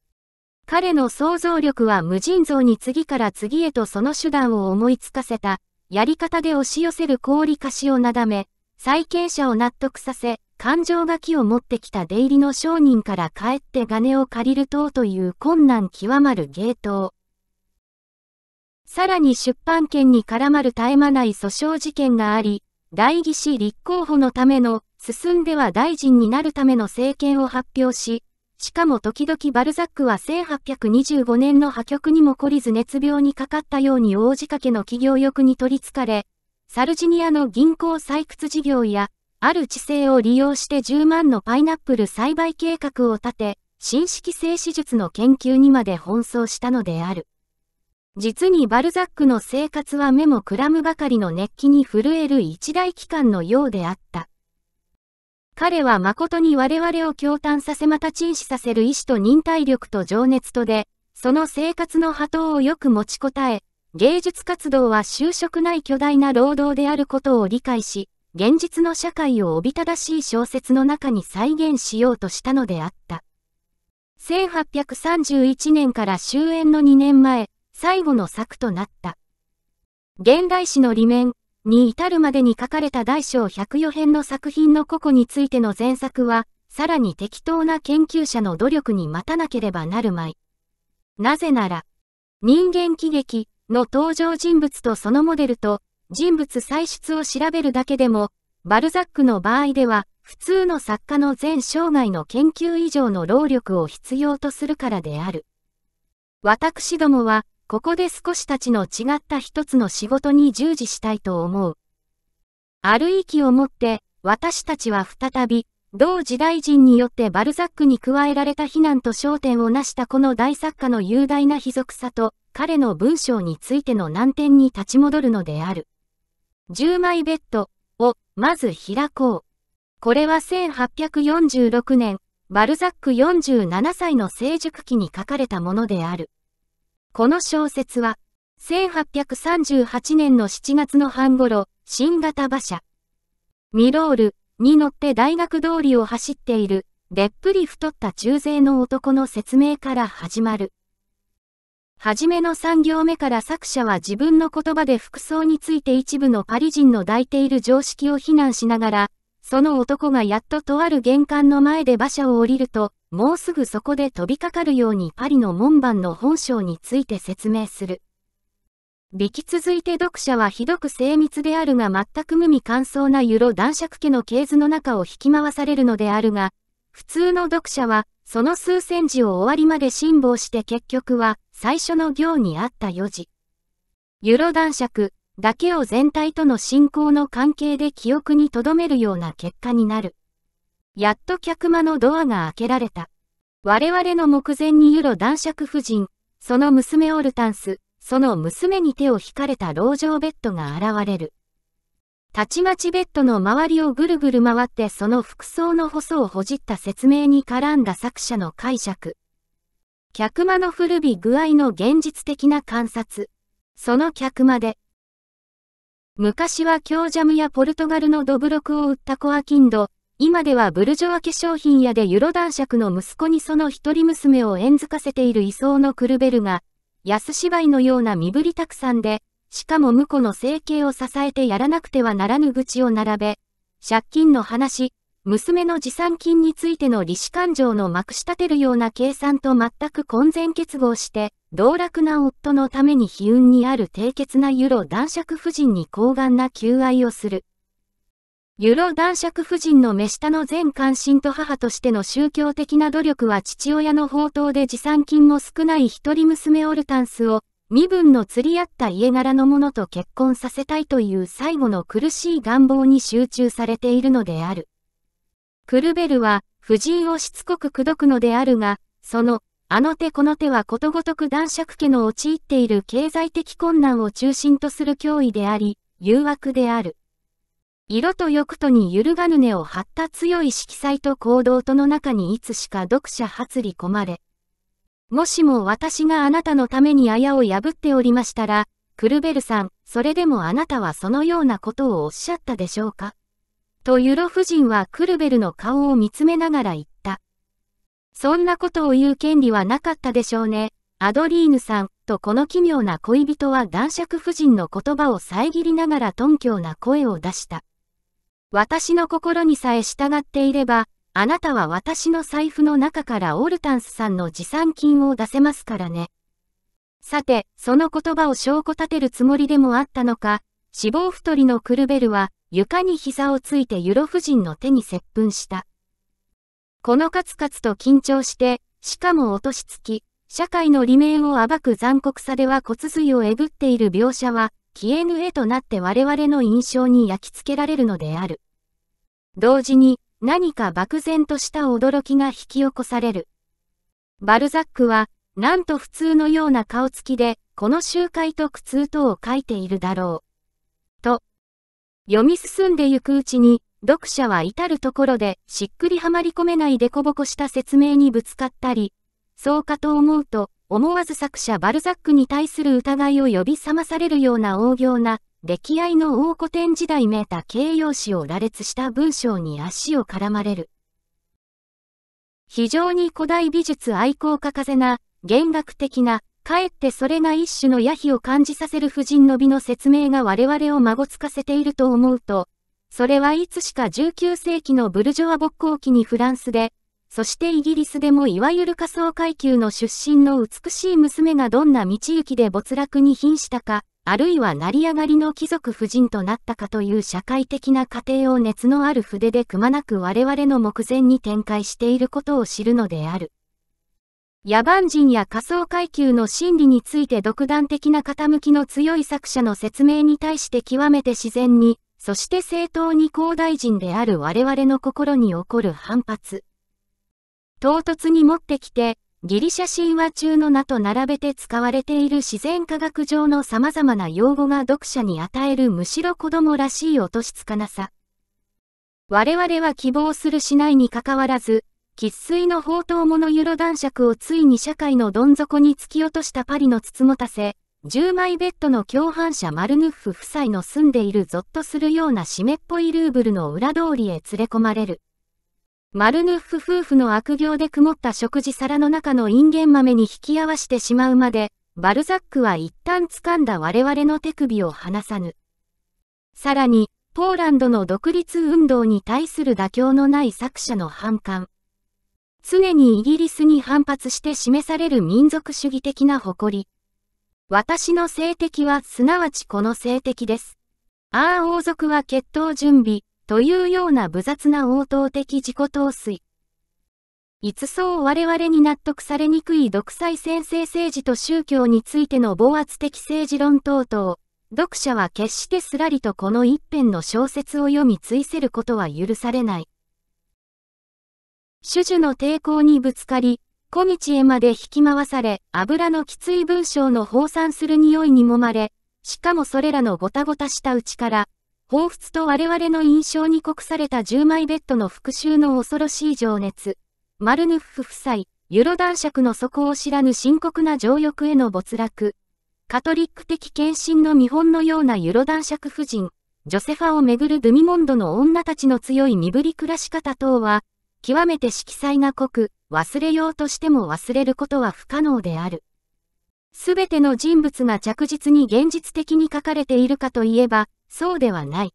彼の想像力は無尽蔵に次から次へとその手段を思いつかせた、やり方で押し寄せる氷菓子をなだめ、債権者を納得させ、感情書きを持ってきた出入りの商人から帰って金を借りる等という困難極まる芸当。さらに出版権に絡まる絶え間ない訴訟事件があり、代議士立候補のための、進んでは大臣になるための政権を発表し、しかも時々バルザックは1825年の破局にも懲りず熱病にかかったように大仕掛けの企業欲に取り憑かれ、サルジニアの銀行採掘事業や、ある地勢を利用して10万のパイナップル栽培計画を立て、新式静止術の研究にまで奔走したのである。実にバルザックの生活は目もくらむばかりの熱気に震える一大機関のようであった。彼は誠に我々を驚嘆させまた陳死させる意志と忍耐力と情熱とで、その生活の波頭をよく持ちこたえ、芸術活動は就職ない巨大な労働であることを理解し、現実の社会をおびただしい小説の中に再現しようとしたのであった。1831年から終焉の2年前、最後の作となった。現代史の裏面に至るまでに書かれた大小104編の作品の個々についての前作は、さらに適当な研究者の努力に待たなければなるまい。なぜなら、人間喜劇の登場人物とそのモデルと人物採出を調べるだけでも、バルザックの場合では、普通の作家の全生涯の研究以上の労力を必要とするからである。私どもは、ここで少したちの違った一つの仕事に従事したいと思う。ある域をもって、私たちは再び、同時代人によってバルザックに加えられた非難と焦点を成したこの大作家の雄大な卑俗さと、彼の文章についての難点に立ち戻るのである。10枚ベッドを、まず開こう。これは1846年、バルザック47歳の成熟期に書かれたものである。この小説は、1838年の7月の半頃、新型馬車、ミロールに乗って大学通りを走っている、でっぷり太った中勢の男の説明から始まる。はじめの3行目から作者は自分の言葉で服装について一部のパリ人の抱いている常識を非難しながら、その男がやっととある玄関の前で馬車を降りると、もうすぐそこで飛びかかるようにパリの門番の本性について説明する。引き続いて読者はひどく精密であるが全く無味乾燥なユロ男爵家の系図の中を引き回されるのであるが、普通の読者は、その数千字を終わりまで辛抱して結局は、最初の行にあった4字。ユロ男爵、だけを全体との信仰の関係で記憶に留めるような結果になる。やっと客間のドアが開けられた。我々の目前にユロ男爵夫人、その娘オルタンス、その娘に手を引かれた籠城ベッドが現れる。たちまちベッドの周りをぐるぐる回ってその服装の細をほじった説明に絡んだ作者の解釈。客間の古び具合の現実的な観察。その客間で。昔は京ジャムやポルトガルのドブロクを売ったコアキンド、今ではブルジョワ化粧品屋でユロ男爵の息子にその一人娘を縁づかせている位相のクルベルが、安芝居のような身振りたくさんで、しかも婿の生計を支えてやらなくてはならぬ愚痴を並べ、借金の話、娘の持参金についての利子勘定のまくし立てるような計算と全く混然結合して、道楽な夫のために悲運にある低血なユロ男爵夫人に高顔な求愛をする。ユロ男爵夫人の目下の全関心と母としての宗教的な努力は父親の宝刀で持参金も少ない一人娘オルタンスを身分の釣り合った家柄の者と結婚させたいという最後の苦しい願望に集中されているのである。クルベルは、夫人をしつこく口説くのであるが、その、あの手この手はことごとく男爵家の陥っている経済的困難を中心とする脅威であり、誘惑である。色と欲とに揺るがぬ根を張った強い色彩と行動との中にいつしか読者発り込まれ。もしも私があなたのためにあやを破っておりましたら、クルベルさん、それでもあなたはそのようなことをおっしゃったでしょうか？とユロ夫人はクルベルの顔を見つめながら言った。そんなことを言う権利はなかったでしょうね。アドリーヌさん、とこの奇妙な恋人は男爵夫人の言葉を遮りながら頓強な声を出した。私の心にさえ従っていれば、あなたは私の財布の中からオルタンスさんの持参金を出せますからね。さて、その言葉を証拠立てるつもりでもあったのか、死亡太りのクルベルは、床に膝をついてユロ夫人の手に接吻した。このカツカツと緊張して、しかも落としつき、社会の理名を暴く残酷さでは骨髄をえぐっている描写は、消えぬ絵となって我々の印象に焼き付けられるのである。同時に、何か漠然とした驚きが引き起こされる。バルザックは、なんと普通のような顔つきで、この集会と苦痛とを書いているだろう。と、読み進んでゆくうちに、読者は至るところでしっくりはまり込めないデコボコした説明にぶつかったり、そうかと思うと、思わず作者バルザックに対する疑いを呼び覚まされるような大行な、歴愛の大古典時代めいた形容詞を羅列した文章に足を絡まれる。非常に古代美術愛好家風な、弦楽的な、かえってそれが一種の野悲を感じさせる婦人の美の説明が我々を孫つかせていると思うと、それはいつしか19世紀のブルジョワ勃興期にフランスで、そしてイギリスでもいわゆる仮想階級の出身の美しい娘がどんな道行きで没落に瀕したか、あるいは成り上がりの貴族夫人となったかという社会的な過程を熱のある筆でくまなく我々の目前に展開していることを知るのである。野蛮人や仮想階級の心理について独断的な傾きの強い作者の説明に対して極めて自然に、そして正当に広大人である我々の心に起こる反発。唐突に持ってきて、ギリシャ神話中の名と並べて使われている自然科学上の様々な用語が読者に与えるむしろ子供らしい落としつかなさ。我々は希望するしないにかかわらず、喫水の宝刀者ユロ男爵をついに社会のどん底に突き落としたパリのつつもたせ、10枚ベッドの共犯者マルヌッフ夫妻の住んでいるゾッとするような湿っぽいルーブルの裏通りへ連れ込まれる。マルヌッフ夫婦の悪行で曇った食事皿の中のインゲン豆に引き合わしてしまうまで、バルザックは一旦掴んだ我々の手首を離さぬ。さらに、ポーランドの独立運動に対する妥協のない作者の反感。常にイギリスに反発して示される民族主義的な誇り。私の性的はすなわちこの性的です。ああ王族は決闘準備、というような無雑な応答的自己陶酔。いつそう我々に納得されにくい独裁先制政治と宗教についての暴圧的政治論等々、読者は決してすらりとこの一編の小説を読み追せることは許されない。主樹の抵抗にぶつかり、小道へまで引き回され、油のきつい文章の放散する匂いに揉まれ、しかもそれらのごたごたしたうちから、彷彿と我々の印象に刻された10枚ベッドの復讐の恐ろしい情熱。マルヌッフ夫妻、ユロ男爵の底を知らぬ深刻な情欲への没落。カトリック的献身の見本のようなユロ男爵夫人、ジョセファをめぐるドゥミモンドの女たちの強い身振り暮らし方等は、極めて色彩が濃く、忘れようとしても忘れることは不可能である。すべての人物が着実に現実的に書かれているかといえば、そうではない。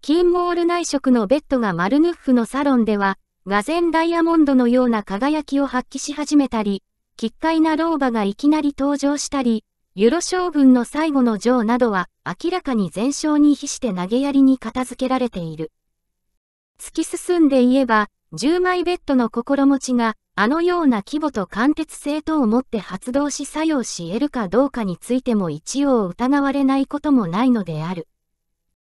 キンモール内色のベッドがマルヌッフのサロンでは、ガゼンダイヤモンドのような輝きを発揮し始めたり、奇怪な老婆がいきなり登場したり、ユロ将軍の最後の城などは明らかに全勝に比して投げやりに片付けられている。突き進んで言えば、10枚ベッドの心持ちが、あのような規模と貫徹性とをもって発動し作用し得るかどうかについても一応疑われないこともないのである。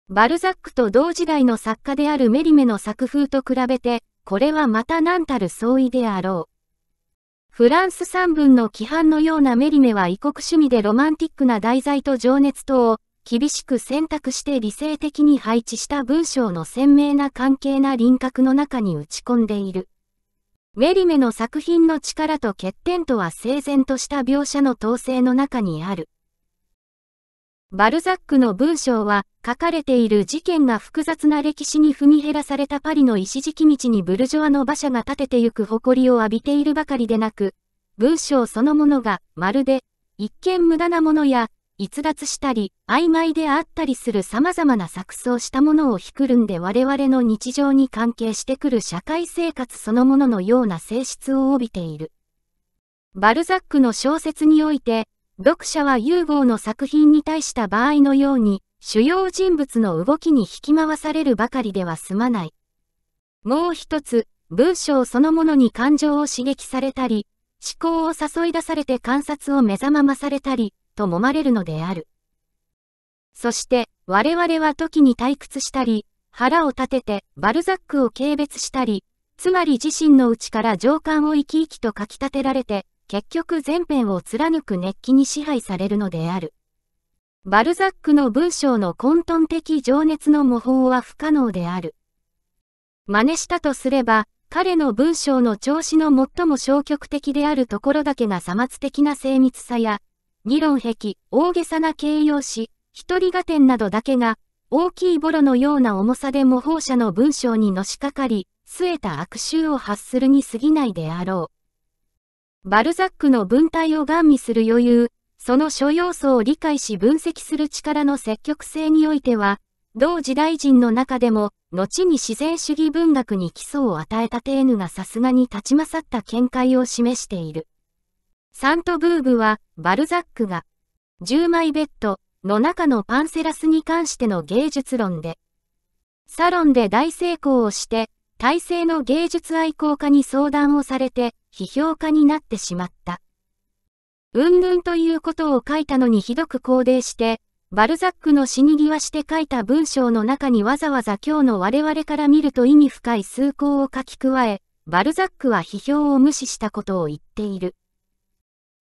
バルザックと同時代の作家であるメリメの作風と比べて、これはまた何たる相違であろう。フランス三文の規範のようなメリメは異国趣味でロマンティックな題材と情熱とを、厳しく選択して理性的に配置した文章の鮮明な関係な輪郭の中に打ち込んでいる。メリメの作品の力と欠点とは整然とした描写の統制の中にある。バルザックの文章は、書かれている事件が複雑な歴史に踏み減らされたパリの石敷道にブルジョアの馬車が立ててゆく誇りを浴びているばかりでなく、文章そのものが、まるで、一見無駄なものや、逸脱したり、曖昧であったりする様々な錯綜したものをひくるんで我々の日常に関係してくる社会生活そのもののような性質を帯びている。バルザックの小説において、読者は融合の作品に対した場合のように、主要人物の動きに引き回されるばかりでは済まない。もう一つ、文章そのものに感情を刺激されたり、思考を誘い出されて観察を目覚まされたり、と揉まれるのである。そして、我々は時に退屈したり、腹を立ててバルザックを軽蔑したり、つまり自身の内から情感を生き生きと書き立てられて、結局全編を貫く熱気に支配されるのである。バルザックの文章の混沌的情熱の模倣は不可能である。真似したとすれば、彼の文章の調子の最も消極的であるところだけがさ末的な精密さや、議論壁、大げさな形容詞、一人合点などだけが、大きいボロのような重さで模倣者の文章にのしかかり、据えた悪臭を発するに過ぎないであろう。バルザックの文体をガン見する余裕、その諸要素を理解し分析する力の積極性においては、同時代人の中でも、後に自然主義文学に基礎を与えたテーヌがさすがに立ち勝った見解を示している。サントブーブは、バルザックが、10枚ベッドの中のパンセラスに関しての芸術論で、サロンで大成功をして、体制の芸術愛好家に相談をされて、批評家になってしまった。うんぬんということを書いたのにひどく肯定して、バルザックの死に際して書いた文章の中にわざわざ今日の我々から見ると意味深い崇高を書き加え、バルザックは批評を無視したことを言っている。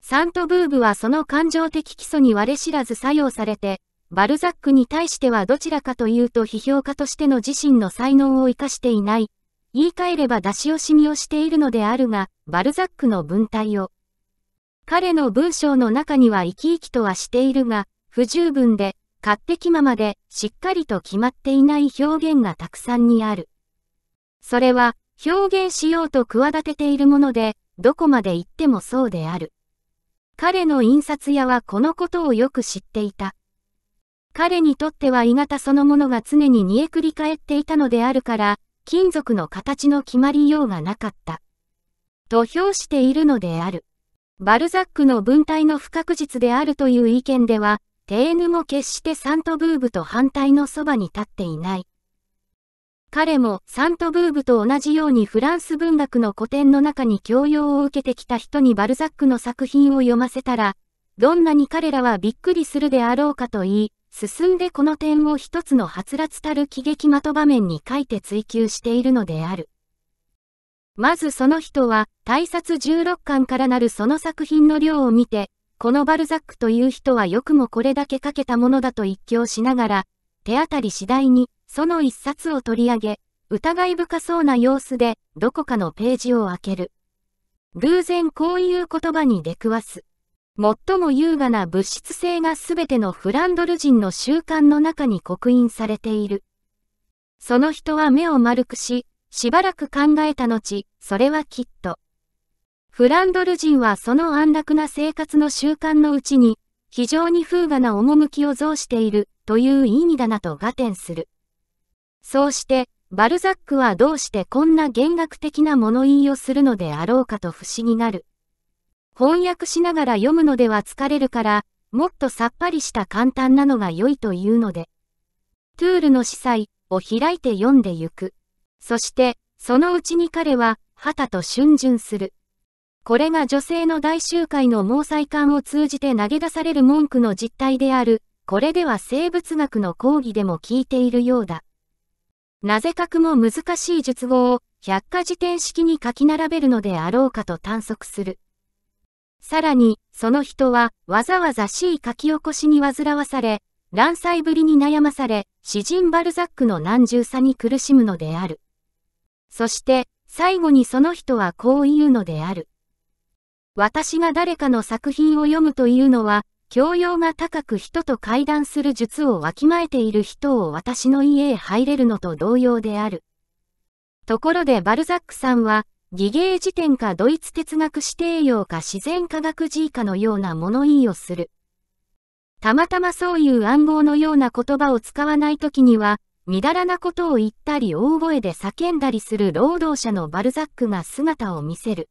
サントブーブはその感情的基礎に割れ知らず作用されて、バルザックに対してはどちらかというと批評家としての自身の才能を活かしていない。言い換えれば出し惜しみをしているのであるが、バルザックの文体を。彼の文章の中には生き生きとはしているが、不十分で、勝手気ままで、しっかりと決まっていない表現がたくさんにある。それは、表現しようと企てているもので、どこまで行ってもそうである。彼の印刷屋はこのことをよく知っていた。彼にとっては鋳型そのものが常に煮えくり返っていたのであるから、金属の形の決まりようがなかった。と評しているのである。バルザックの文体の不確実であるという意見では、テーヌも決してサントブーブと反対のそばに立っていない。彼もサントブーブと同じようにフランス文学の古典の中に教養を受けてきた人にバルザックの作品を読ませたら、どんなに彼らはびっくりするであろうかと言い、進んでこの点を一つのはつらつたる喜劇的場面に書いて追求しているのである。まずその人は、大冊16巻からなるその作品の量を見て、このバルザックという人はよくもこれだけ書けたものだと一興しながら、手当たり次第に、その一冊を取り上げ、疑い深そうな様子で、どこかのページを開ける。偶然こういう言葉に出くわす。最も優雅な物質性がすべてのフランドル人の習慣の中に刻印されている。その人は目を丸くし、しばらく考えた後、それはきっと。フランドル人はその安楽な生活の習慣のうちに、非常に風雅な趣を増している、という意味だなと合点する。そうして、バルザックはどうしてこんな弦楽的な物言いをするのであろうかと不思議がる。翻訳しながら読むのでは疲れるから、もっとさっぱりした簡単なのが良いというので。トゥールの司祭を開いて読んでゆく。そして、そのうちに彼は、旗と逡巡する。これが女性の大集会の毛細管を通じて投げ出される文句の実態である。これでは生物学の講義でも聞いているようだ。なぜかくも難しい術語を百科事典式に書き並べるのであろうかと探索する。さらに、その人はわざわざしい書き起こしに煩わされ、乱災ぶりに悩まされ、詩人バルザックの難重さに苦しむのである。そして、最後にその人はこう言うのである。私が誰かの作品を読むというのは、教養が高く人と会談する術をわきまえている人を私の家へ入れるのと同様である。ところでバルザックさんは、義芸辞典かドイツ哲学指定用か自然科学寺かのような物言いをする。たまたまそういう暗号のような言葉を使わないときには、みだらなことを言ったり大声で叫んだりする労働者のバルザックが姿を見せる。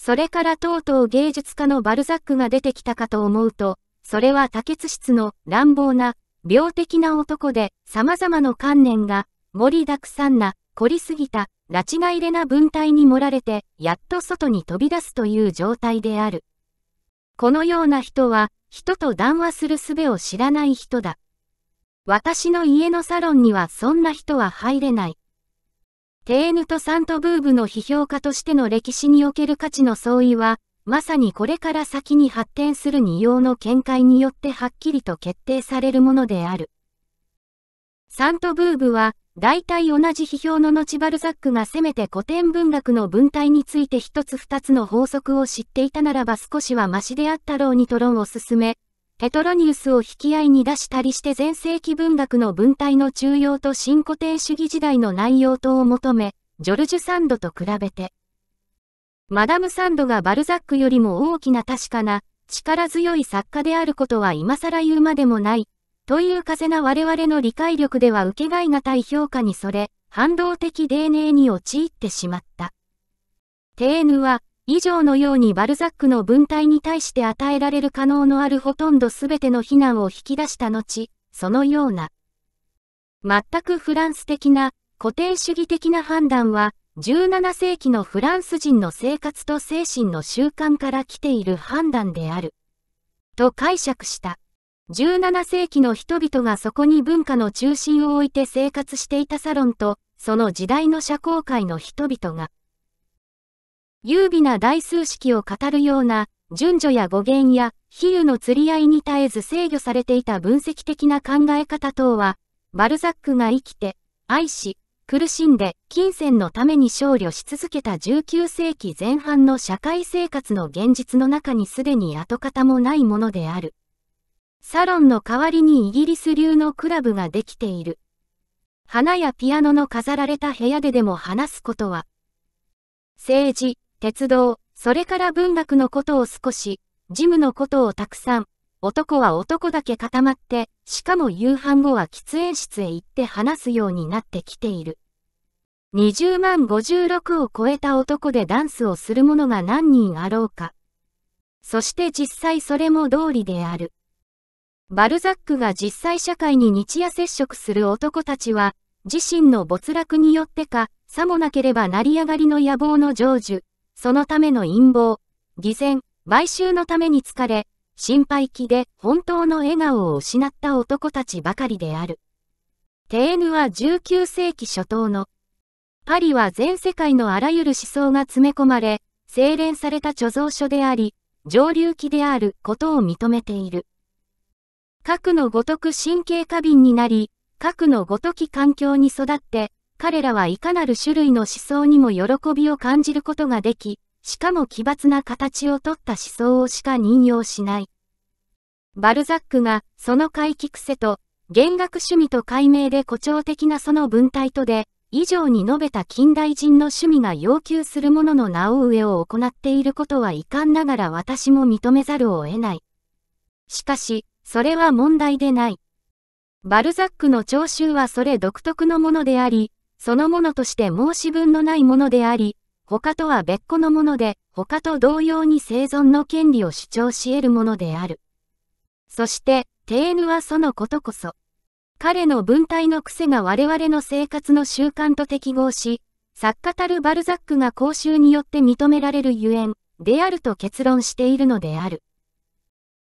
それからとうとう芸術家のバルザックが出てきたかと思うと、それは多血質の乱暴な、病的な男で、様々な観念が、盛りだくさんな、凝りすぎた、拉致が入れな文体に盛られて、やっと外に飛び出すという状態である。このような人は、人と談話する術を知らない人だ。私の家のサロンにはそんな人は入れない。テーヌとサントブーブの批評家としての歴史における価値の相違は、まさにこれから先に発展する二様の見解によってはっきりと決定されるものである。サントブーブは、大体同じ批評の後バルザックがせめて古典文学の文体について一つ二つの法則を知っていたならば少しはマシであったろうにと論を進め、ペトロニウスを引き合いに出したりして前世紀文学の文体の中庸と新古典主義時代の内容等を求め、ジョルジュ・サンドと比べて、マダム・サンドがバルザックよりも大きな確かな、力強い作家であることは今更言うまでもない、という風な我々の理解力では受けがいがたい評価にそれ、反動的泥寧に陥ってしまった。テーヌは、以上のようにバルザックの文体に対して与えられる可能のあるほとんどすべての非難を引き出した後、そのような、全くフランス的な古典主義的な判断は、17世紀のフランス人の生活と精神の習慣から来ている判断である。と解釈した。17世紀の人々がそこに文化の中心を置いて生活していたサロンと、その時代の社交界の人々が、優美な大数式を語るような、順序や語源や、比喩の釣り合いに絶えず制御されていた分析的な考え方等は、バルザックが生きて、愛し、苦しんで、金銭のために勝利し続けた19世紀前半の社会生活の現実の中にすでに跡形もないものである。サロンの代わりにイギリス流のクラブができている。花やピアノの飾られた部屋ででも話すことは、政治、鉄道、それから文学のことを少し、事務のことをたくさん、男は男だけ固まって、しかも夕飯後は喫煙室へ行って話すようになってきている。20万56を超えた男でダンスをする者が何人あろうか。そして実際それも通りである。バルザックが実際社会に日夜接触する男たちは、自身の没落によってか、さもなければ成り上がりの野望の成就、そのための陰謀、偽善、買収のために疲れ、心配気で本当の笑顔を失った男たちばかりである。テーヌは19世紀初頭の、パリは全世界のあらゆる思想が詰め込まれ、精錬された貯蔵所であり、上流期であることを認めている。核のごとく神経過敏になり、核のごとき環境に育って、彼らはいかなる種類の思想にも喜びを感じることができ、しかも奇抜な形をとった思想をしか引用しない。バルザックが、その回帰癖と、弦楽趣味と解明で誇張的なその文体とで、以上に述べた近代人の趣味が要求するものの名を上を行っていることは遺憾ながら私も認めざるを得ない。しかし、それは問題でない。バルザックの聴衆はそれ独特のものであり、そのものとして申し分のないものであり、他とは別個のもので、他と同様に生存の権利を主張し得るものである。そして、テーヌはそのことこそ、彼の文体の癖が我々の生活の習慣と適合し、作家たるバルザックが公衆によって認められるゆえん、であると結論しているのである。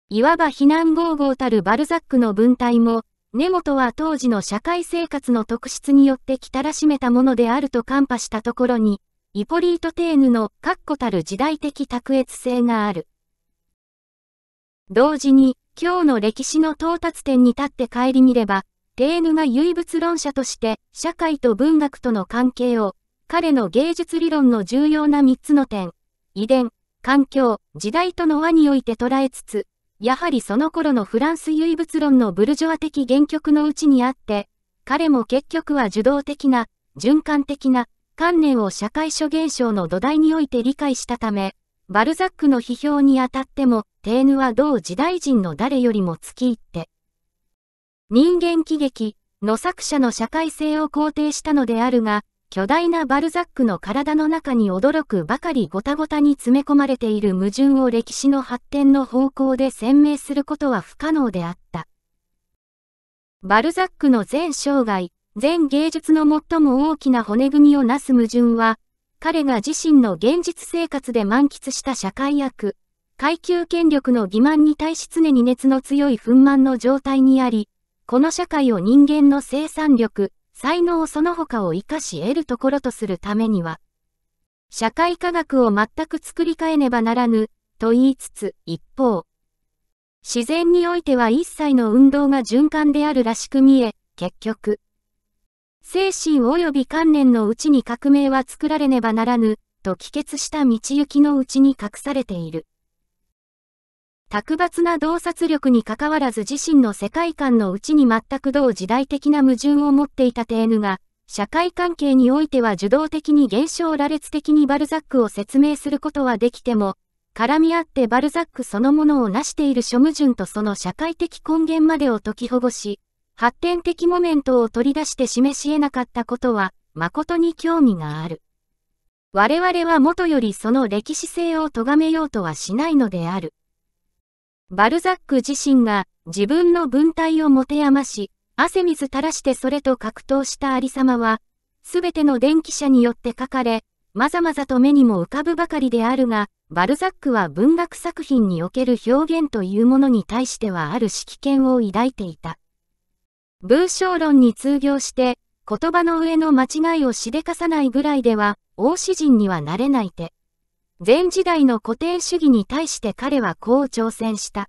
いわば非難合々たるバルザックの文体も、根本は当時の社会生活の特質によってきたらしめたものであると看破したところに、イポリート・テーヌの確固たる時代的卓越性がある。同時に、今日の歴史の到達点に立って顧みれば、テーヌが唯物論者として社会と文学との関係を彼の芸術理論の重要な3つの点、遺伝、環境、時代との輪において捉えつつ、やはりその頃のフランス唯物論のブルジョア的原曲のうちにあって、彼も結局は受動的な、循環的な、観念を社会諸現象の土台において理解したため、バルザックの批評にあたっても、テーヌは同時代人の誰よりも突き入って、人間喜劇の作者の社会性を肯定したのであるが、巨大なバルザックの体の中に驚くばかりごたごたに詰め込まれている矛盾を歴史の発展の方向で鮮明することは不可能であった。バルザックの全生涯、全芸術の最も大きな骨組みをなす矛盾は、彼が自身の現実生活で満喫した社会悪、階級権力の欺瞞に対し常に熱の強い憤懣の状態にあり、この社会を人間の生産力、才能その他を活かし得るところとするためには、社会科学を全く作り変えねばならぬ、と言いつつ、一方、自然においては一切の運動が循環であるらしく見え、結局、精神及び観念のうちに革命は作られねばならぬ、と帰結した道行きのうちに隠されている。卓抜な洞察力に関わらず自身の世界観のうちに全く同時代的な矛盾を持っていたテーヌが、社会関係においては受動的に現象羅列的にバルザックを説明することはできても、絡み合ってバルザックそのものを成している諸矛盾とその社会的根源までを解きほぐし、発展的モメントを取り出して示し得なかったことは、誠に興味がある。我々は元よりその歴史性を咎めようとはしないのである。バルザック自身が自分の文体を持て余し、汗水垂らしてそれと格闘したありさまは、すべての電気者によって書かれ、まざまざと目にも浮かぶばかりであるが、バルザックは文学作品における表現というものに対してはある指揮権を抱いていた。文章論に通行して、言葉の上の間違いをしでかさないぐらいでは、王詩人にはなれないて。前時代の古典主義に対して彼はこう挑戦した。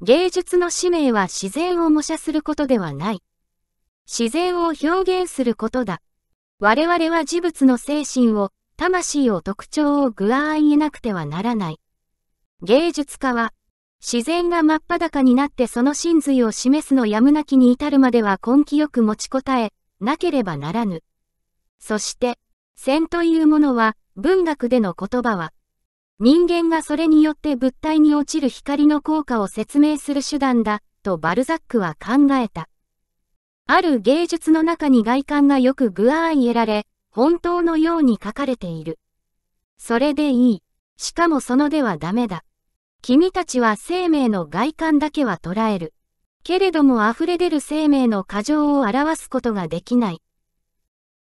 芸術の使命は自然を模写することではない。自然を表現することだ。我々は事物の精神を、魂を特徴を具合えなくてはならない。芸術家は、自然が真っ裸になってその真髄を示すのやむなきに至るまでは根気よく持ちこたえ、なければならぬ。そして、線というものは、文学での言葉は、人間がそれによって物体に落ちる光の効果を説明する手段だ、とバルザックは考えた。ある芸術の中に外観がよく具合得られ、本当のように書かれている。それでいい。しかもそのではダメだ。君たちは生命の外観だけは捉える。けれども溢れ出る生命の過剰を表すことができない。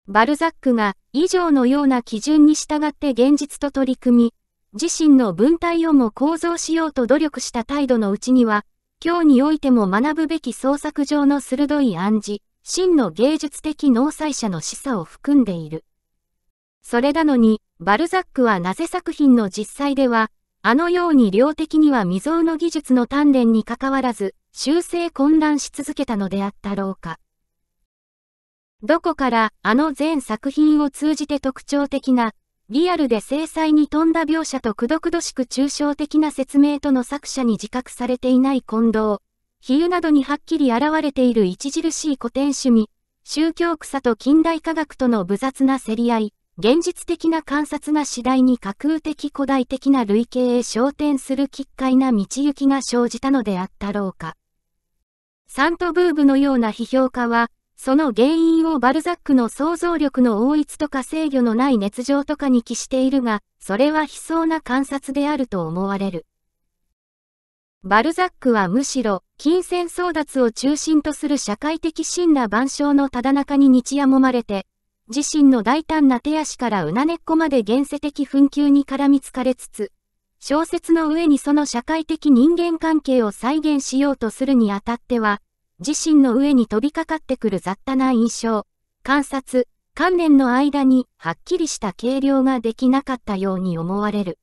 バルザックが以上のような基準に従って現実と取り組み、自身の文体をも構造しようと努力した態度のうちには、今日においても学ぶべき創作上の鋭い暗示、真の芸術的納采者の示唆を含んでいる。それなのに、バルザックはなぜ作品の実際では、あのように量的には未曾有の技術の鍛錬にかかわらず、修正混乱し続けたのであったろうか。どこからあの全作品を通じて特徴的なリアルで精細に富んだ描写とくどくどしく抽象的な説明との作者に自覚されていない混同、比喩などにはっきり現れている著しい古典趣味、宗教草と近代科学との無雑な競り合い、現実的な観察が次第に架空的古代的な類型へ昇天する奇怪な道行きが生じたのであったろうか。サントブーブのような批評家は、その原因をバルザックの想像力の応一とか制御のない熱情とかに帰しているが、それは悲壮な観察であると思われる。バルザックはむしろ、金銭争奪を中心とする社会的神羅万象のただ中に日夜もまれて、自身の大胆な手足からうなねっこまで現世的紛糾に絡みつかれつつ、小説の上にその社会的人間関係を再現しようとするにあたっては、自身の上に飛びかかってくる雑多な印象、観察、観念の間にはっきりした計量ができなかったように思われる。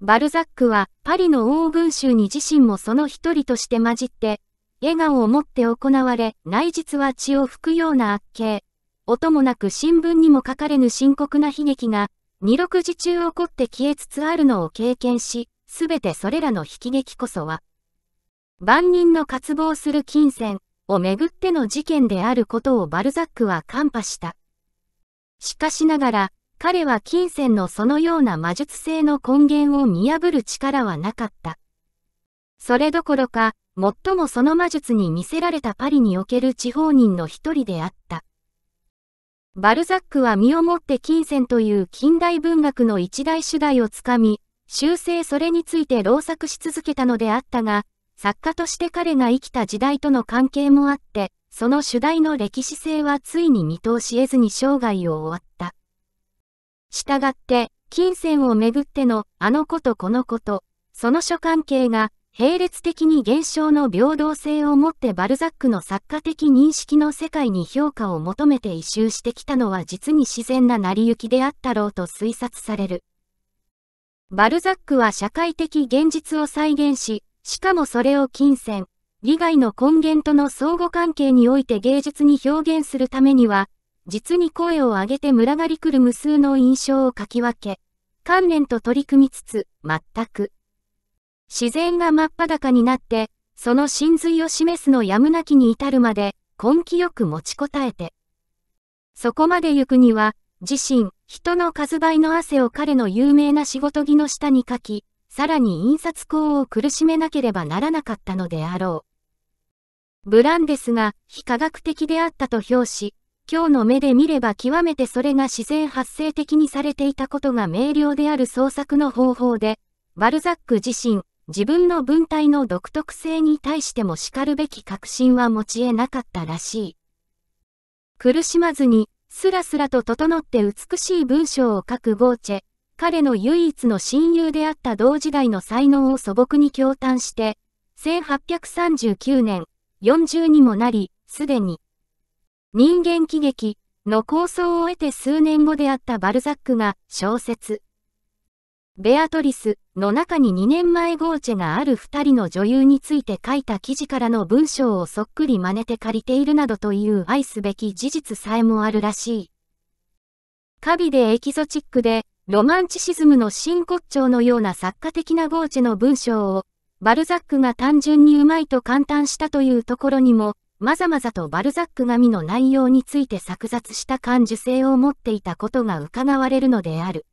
バルザックはパリの黄群衆に自身もその一人として混じって、笑顔を持って行われ、内実は血を吹くような悪形。音もなく新聞にも書かれぬ深刻な悲劇が、二六時中起こって消えつつあるのを経験し、すべてそれらの悲劇こそは、万人の渇望する金銭をめぐっての事件であることをバルザックは看破した。しかしながら、彼は金銭のそのような魔術性の根源を見破る力はなかった。それどころか、最もその魔術に見せられたパリにおける地方人の一人であった。バルザックは身をもって金銭という近代文学の一大主題をつかみ、修正それについて老作し続けたのであったが、作家として彼が生きた時代との関係もあって、その主題の歴史性はついに見通し得ずに生涯を終わった。したがって、金銭をめぐってのあのことこのこと、その諸関係が並列的に現象の平等性をもってバルザックの作家的認識の世界に評価を求めて異臭してきたのは実に自然な成り行きであったろうと推察される。バルザックは社会的現実を再現し、しかもそれを金銭、利害の根源との相互関係において芸術に表現するためには、実に声を上げて群がり来る無数の印象を書き分け、観念と取り組みつつ、全く、自然が真っ裸になって、その真髄を示すのやむなきに至るまで、根気よく持ちこたえて。そこまで行くには、自身、人の数倍の汗を彼の有名な仕事着の下に書き、さらに印刷工を苦しめなければならなかったのであろう。ブランですが、非科学的であったと評し、今日の目で見れば極めてそれが自然発生的にされていたことが明瞭である創作の方法で、バルザック自身、自分の文体の独特性に対しても叱るべき確信は持ち得なかったらしい。苦しまずに、すらすらと整って美しい文章を書くゴーチェ、彼の唯一の親友であった同時代の才能を素朴に驚嘆して、1839年、40にもなり、すでに、人間喜劇の構想を得て数年後であったバルザックが小説、ベアトリスの中に2年前ゴーチェがある2人の女優について書いた記事からの文章をそっくり真似て借りているなどという愛すべき事実さえもあるらしい。カビでエキゾチックでロマンチシズムの真骨頂のような作家的なゴーチェの文章を、バルザックが単純にうまいと感嘆したというところにも、まざまざとバルザック紙の内容について作雑した感受性を持っていたことが伺われるのである。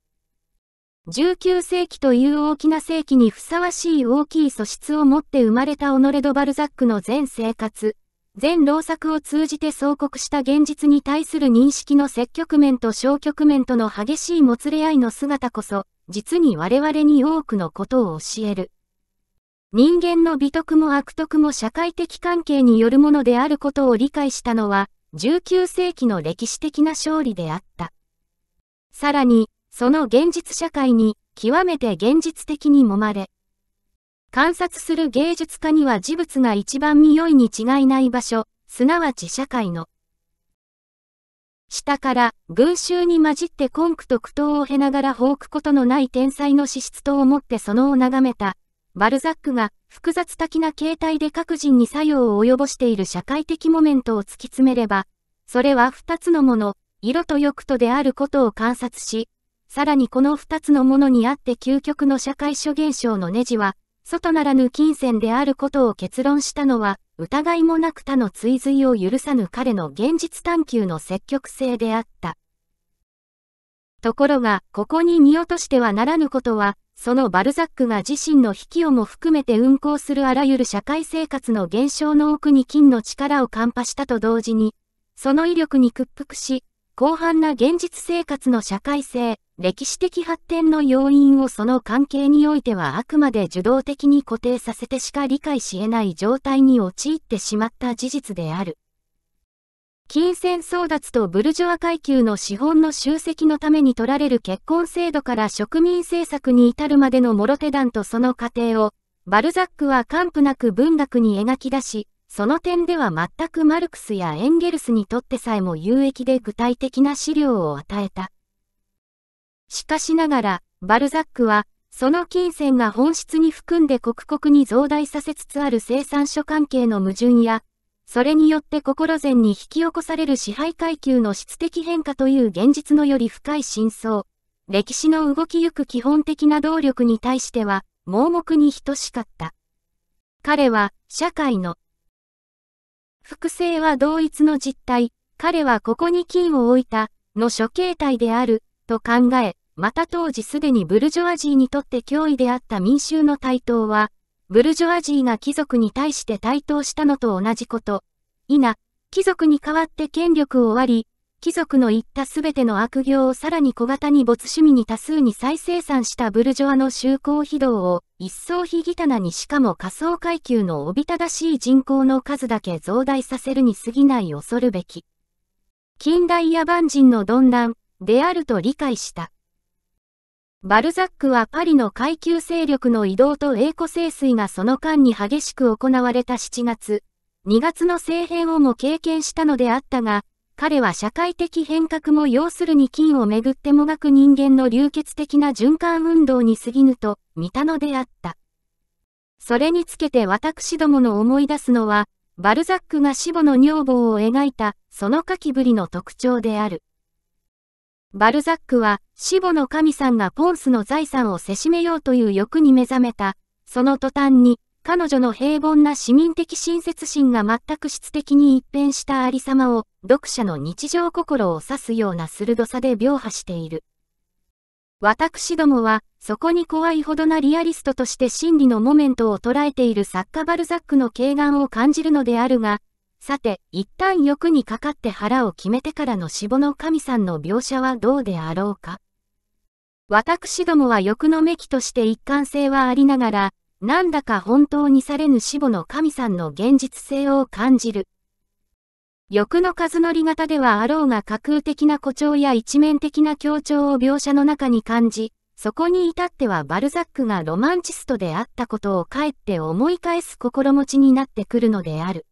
19世紀という大きな世紀にふさわしい大きい素質を持って生まれたオノレド・バルザックの全生活、全老作を通じて総国した現実に対する認識の積極面と消極面との激しいもつれ合いの姿こそ、実に我々に多くのことを教える。人間の美徳も悪徳も社会的関係によるものであることを理解したのは、19世紀の歴史的な勝利であった。さらに、その現実社会に、極めて現実的に揉まれ、観察する芸術家には事物が一番見良いに違いない場所、すなわち社会の下から群衆に混じって根句と苦闘を経ながら放くことのない天才の資質と思ってそのを眺めた。バルザックが複雑的な形態で各人に作用を及ぼしている社会的モメントを突き詰めれば、それは二つのもの、色と欲とであることを観察し、さらにこの二つのものにあって究極の社会諸現象のネジは、外ならぬ金銭であることを結論したのは、疑いもなく他の追随を許さぬ彼の現実探求の積極性であった。ところが、ここに見落としてはならぬことは、そのバルザックが自身の引きをも含めて運行するあらゆる社会生活の現象の奥に金の力を看破したと同時に、その威力に屈服し、広範な現実生活の社会性、歴史的発展の要因をその関係においてはあくまで受動的に固定させてしか理解し得ない状態に陥ってしまった事実である。金銭争奪とブルジョア階級の資本の集積のために取られる結婚制度から植民政策に至るまでのモロテ団とその過程を、バルザックは完膚なく文学に描き出し、その点では全くマルクスやエンゲルスにとってさえも有益で具体的な資料を与えた。しかしながら、バルザックは、その金銭が本質に含んで刻々に増大させつつある生産所関係の矛盾や、それによって心善に引き起こされる支配階級の質的変化という現実のより深い真相、歴史の動きゆく基本的な動力に対しては、盲目に等しかった。彼は、社会の、複製は同一の実態、彼はここに金を置いた、の諸形態である、と考え、また当時すでにブルジョアジーにとって脅威であった民衆の台頭は、ブルジョアジーが貴族に対して台頭したのと同じこと。いな、貴族に代わって権力を割り、貴族の言ったすべての悪行をさらに小型に没趣味に多数に再生産したブルジョアの就航非道を一層非ギタナにしかも仮想階級のおびただしい人口の数だけ増大させるに過ぎない恐るべき。近代野蛮人の鈍乱であると理解した。バルザックはパリの階級勢力の移動と栄枯盛衰がその間に激しく行われた7月、2月の政変をも経験したのであったが、彼は社会的変革も要するに金をめぐってもがく人間の流血的な循環運動に過ぎぬと見たのであった。それにつけて私どもの思い出すのは、バルザックが死母の女房を描いた、その書きぶりの特徴である。バルザックは、死母の神さんがポンスの財産をせしめようという欲に目覚めた。その途端に、彼女の平凡な市民的親切心が全く質的に一変したありさまを、読者の日常心を指すような鋭さで描写している。私どもは、そこに怖いほどなリアリストとして真理のモメントを捉えている作家バルザックの軽眼を感じるのであるが、さて、一旦欲にかかって腹を決めてからの死母の神さんの描写はどうであろうか？私どもは欲のめきとして一貫性はありながら、なんだか本当にされぬ死母の神さんの現実性を感じる。欲の数のり型ではあろうが架空的な誇張や一面的な強調を描写の中に感じ、そこに至ってはバルザックがロマンチストであったことをかえって思い返す心持ちになってくるのである。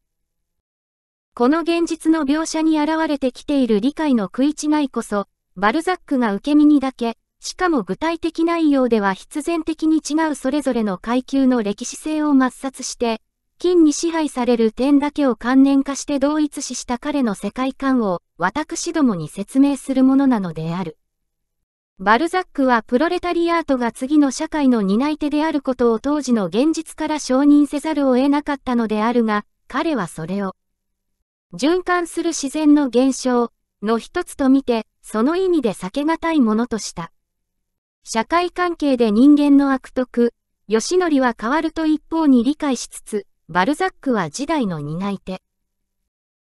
この現実の描写に現れてきている理解の食い違いこそ、バルザックが受け身にだけ、しかも具体的内容では必然的に違うそれぞれの階級の歴史性を抹殺して、金に支配される点だけを観念化して同一視した彼の世界観を私どもに説明するものなのである。バルザックはプロレタリアートが次の社会の担い手であることを当時の現実から承認せざるを得なかったのであるが、彼はそれを循環する自然の現象の一つと見て、その意味で避けがたいものとした。社会関係で人間の悪徳、吉則は変わると一方に理解しつつ、バルザックは時代の担い手。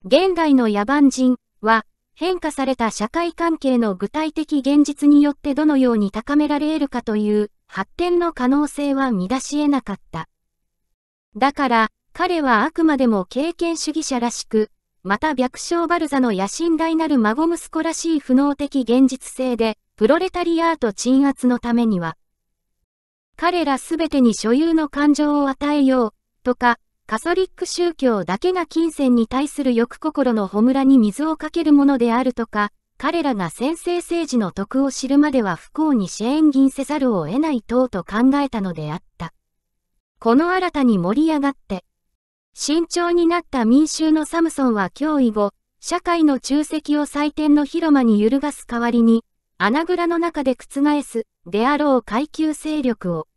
現代の野蛮人は、変化された社会関係の具体的現実によってどのように高められるかという発展の可能性は乱し得なかった。だから、彼はあくまでも経験主義者らしく、また白鳥バルザの野心大なる孫息子らしい不能的現実性で、プロレタリアート鎮圧のためには、彼らすべてに所有の感情を与えよう、とか、カソリック宗教だけが金銭に対する欲心のほむらに水をかけるものであるとか、彼らが先制政治の徳を知るまでは不幸に支援銀せざるを得ない等と考えたのであった。この新たに盛り上がって、慎重になった民衆のサムソンは脅威後、社会の中石を祭典の広間に揺るがす代わりに、穴蔵の中で覆す、であろう階級勢力を。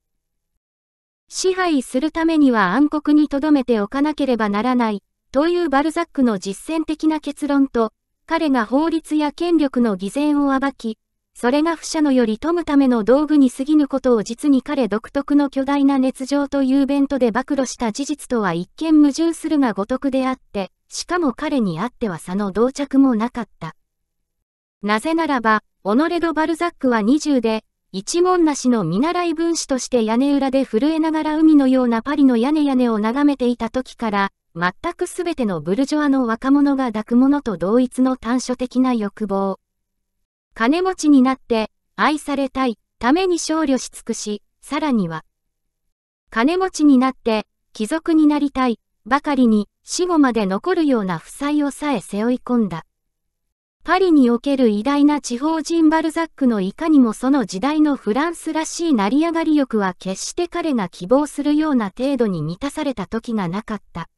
支配するためには暗黒に留めておかなければならない、というバルザックの実践的な結論と、彼が法律や権力の偽善を暴き、それが不者のより富むための道具に過ぎぬことを実に彼独特の巨大な熱情という弁当で暴露した事実とは一見矛盾するが如くであって、しかも彼にあっては差の同着もなかった。なぜならば、オノレド・バルザックは20で、一文なしの見習い分子として屋根裏で震えながら海のようなパリの屋根屋根を眺めていた時から、全くすべてのブルジョアの若者が抱くものと同一の短所的な欲望。金持ちになって、愛されたい、ために少慮し尽くし、さらには、金持ちになって、貴族になりたい、ばかりに、死後まで残るような負債をさえ背負い込んだ。パリにおける偉大な地方人バルザックのいかにもその時代のフランスらしい成り上がり欲は決して彼が希望するような程度に満たされた時がなかった。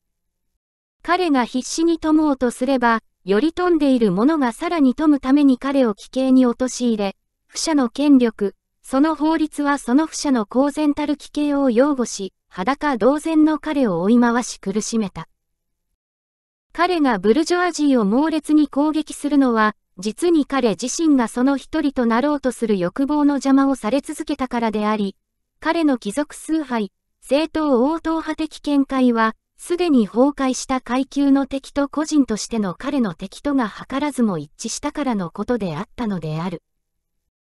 彼が必死に富もうとすれば、より富んでいる者がさらに富むために彼を危険に陥れ、不者の権力、その法律はその不者の公然たる危険を擁護し、裸同然の彼を追い回し苦しめた。彼がブルジョアジーを猛烈に攻撃するのは、実に彼自身がその一人となろうとする欲望の邪魔をされ続けたからであり、彼の貴族崇拝、政党応答派的見解は、すでに崩壊した階級の敵と個人としての彼の敵とが図らずも一致したからのことであったのである。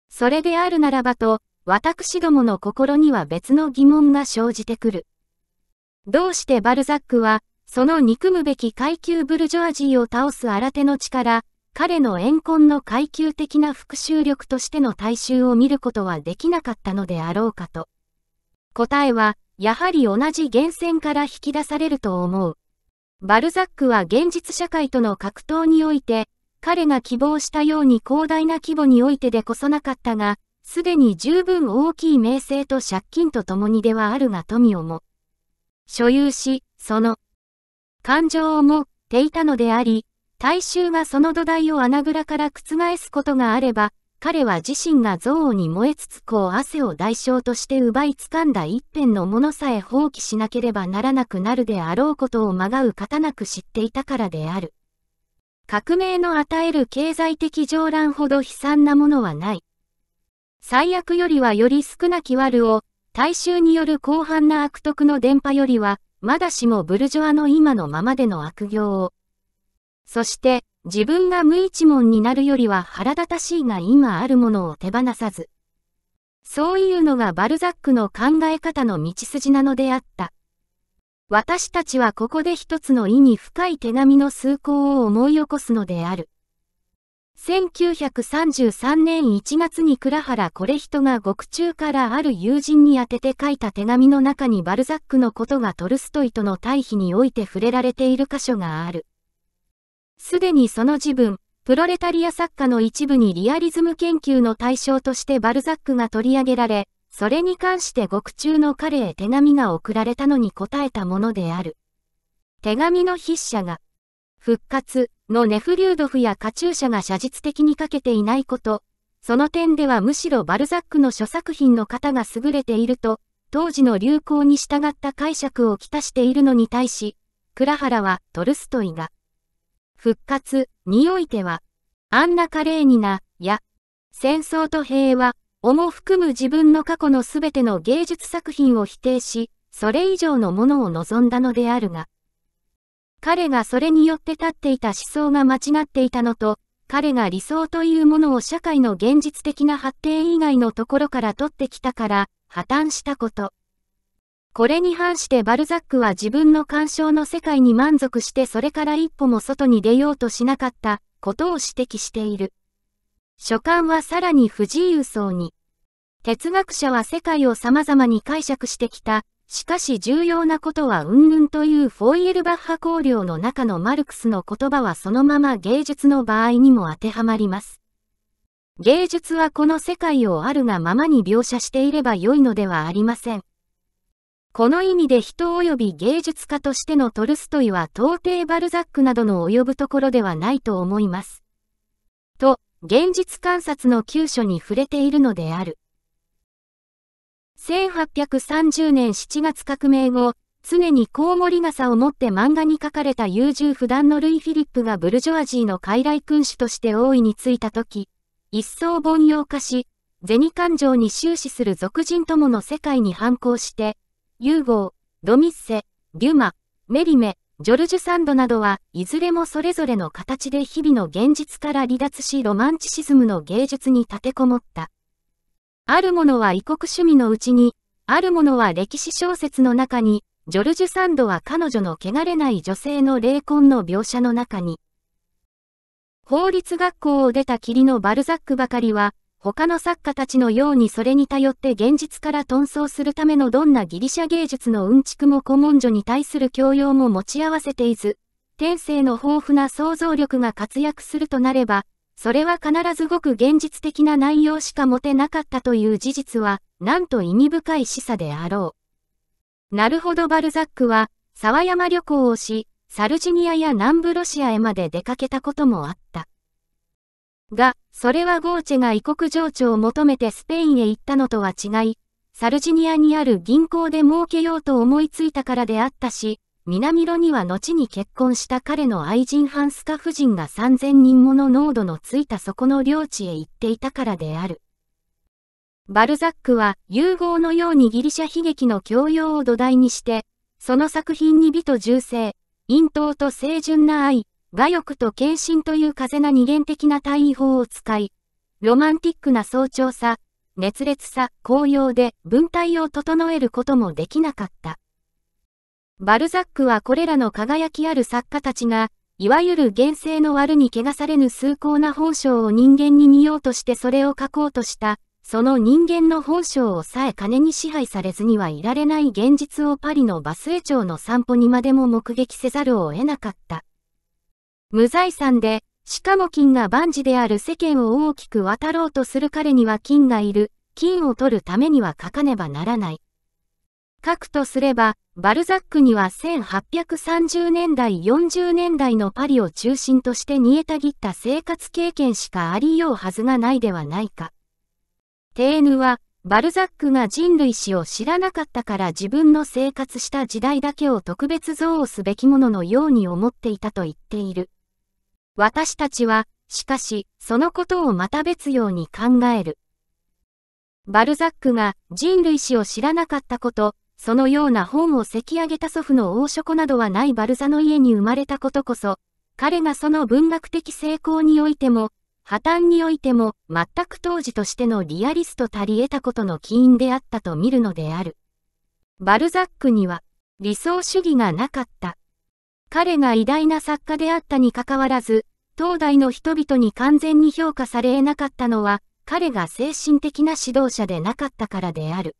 それであるならばと、私どもの心には別の疑問が生じてくる。どうしてバルザックは、その憎むべき階級ブルジョアジーを倒す新手の力、彼の怨恨の階級的な復讐力としての大衆を見ることはできなかったのであろうかと。答えは、やはり同じ源泉から引き出されると思う。バルザックは現実社会との格闘において、彼が希望したように広大な規模においてでこそなかったが、すでに十分大きい名声と借金と共にではあるが富をも、所有し、その、感情を持っていたのであり、大衆がその土台を穴蔵から覆すことがあれば、彼は自身が憎悪に燃えつつこう汗を代償として奪い掴んだ一辺のものさえ放棄しなければならなくなるであろうことをまがう方なく知っていたからである。革命の与える経済的上乱ほど悲惨なものはない。最悪よりはより少なき悪を、大衆による広範な悪徳の電波よりは、まだしもブルジョアの今のままでの悪行を。そして、自分が無一文になるよりは腹立たしいが今あるものを手放さず。そういうのがバルザックの考え方の道筋なのであった。私たちはここで一つの意に深い手紙の崇高を思い起こすのである。1933年1月に倉原これ人が獄中からある友人に宛てて書いた手紙の中にバルザックのことがトルストイとの対比において触れられている箇所がある。すでにその自分、プロレタリア作家の一部にリアリズム研究の対象としてバルザックが取り上げられ、それに関して獄中の彼へ手紙が送られたのに答えたものである。手紙の筆者が、復活のネフリュードフやカチューシャが写実的に書けていないこと、その点ではむしろバルザックの諸作品の方が優れていると、当時の流行に従った解釈をきたしているのに対し、倉原はトルストイが、復活においては、アンナ・カレーニナや、戦争と平和をも含む自分の過去のすべての芸術作品を否定し、それ以上のものを望んだのであるが、彼がそれによって立っていた思想が間違っていたのと、彼が理想というものを社会の現実的な発展以外のところから取ってきたから、破綻したこと。これに反してバルザックは自分の鑑賞の世界に満足してそれから一歩も外に出ようとしなかったことを指摘している。書簡はさらに不自由そうに。哲学者は世界を様々に解釈してきた。しかし重要なことはうんぬんというフォイエルバッハ考慮の中のマルクスの言葉はそのまま芸術の場合にも当てはまります。芸術はこの世界をあるがままに描写していれば良いのではありません。この意味で人及び芸術家としてのトルストイは到底バルザックなどの及ぶところではないと思います。と、現実観察の急所に触れているのである。1830年7月革命後、常にコウモリ傘を持って漫画に書かれた優柔不断のルイ・フィリップがブルジョアジーの傀儡君主として王位についた時、一層凡庸化し、銭感情に終始する俗人ともの世界に反抗して、ユーゴー、ドミッセ、デュマ、メリメ、ジョルジュ・サンドなどはいずれもそれぞれの形で日々の現実から離脱しロマンチシズムの芸術に立てこもった。あるものは異国趣味のうちに、あるものは歴史小説の中に、ジョルジュ・サンドは彼女の汚れない女性の霊魂の描写の中に、法律学校を出た霧のバルザックばかりは、他の作家たちのようにそれに頼って現実から遁走するためのどんなギリシャ芸術のうんちくも古文書に対する教養も持ち合わせていず、天性の豊富な想像力が活躍するとなれば、それは必ずごく現実的な内容しか持てなかったという事実は、なんと意味深い示唆であろう。なるほどバルザックは、沢山旅行をし、サルジニアや南部ロシアへまで出かけたこともあった。が、それはゴーチェが異国情緒を求めてスペインへ行ったのとは違い、サルジニアにある銀行で儲けようと思いついたからであったし、南ロには後に結婚した彼の愛人ハンスカ夫人が3000人もの濃度のついたそこの領地へ行っていたからである。バルザックは融合のようにギリシャ悲劇の教養を土台にして、その作品に美と重生、陰頭と清純な愛、我欲と献身という風な二元的な対位法を使い、ロマンティックな早朝さ、熱烈さ、紅葉で文体を整えることもできなかった。バルザックはこれらの輝きある作家たちが、いわゆる原生の悪に汚されぬ崇高な本性を人間に見ようとしてそれを書こうとした、その人間の本性をさえ金に支配されずにはいられない現実をパリのバスエ町の散歩にまでも目撃せざるを得なかった。無財産で、しかも金が万事である世間を大きく渡ろうとする彼には金がいる、金を取るためには書かねばならない。書くとすれば、バルザックには1830年代40年代のパリを中心として煮えたぎった生活経験しかありようはずがないではないか。テーヌは、バルザックが人類史を知らなかったから自分の生活した時代だけを特別憎悪すべきもののように思っていたと言っている。私たちは、しかし、そのことをまた別ように考える。バルザックが人類史を知らなかったこと、そのような本を席上げた祖父の王職などはないバルザの家に生まれたことこそ、彼がその文学的成功においても、破綻においても、全く当時としてのリアリスト足り得たことの起因であったと見るのである。バルザックには、理想主義がなかった。彼が偉大な作家であったにかかわらず、東大の人々に完全に評価され得なかったのは、彼が精神的な指導者でなかったからである。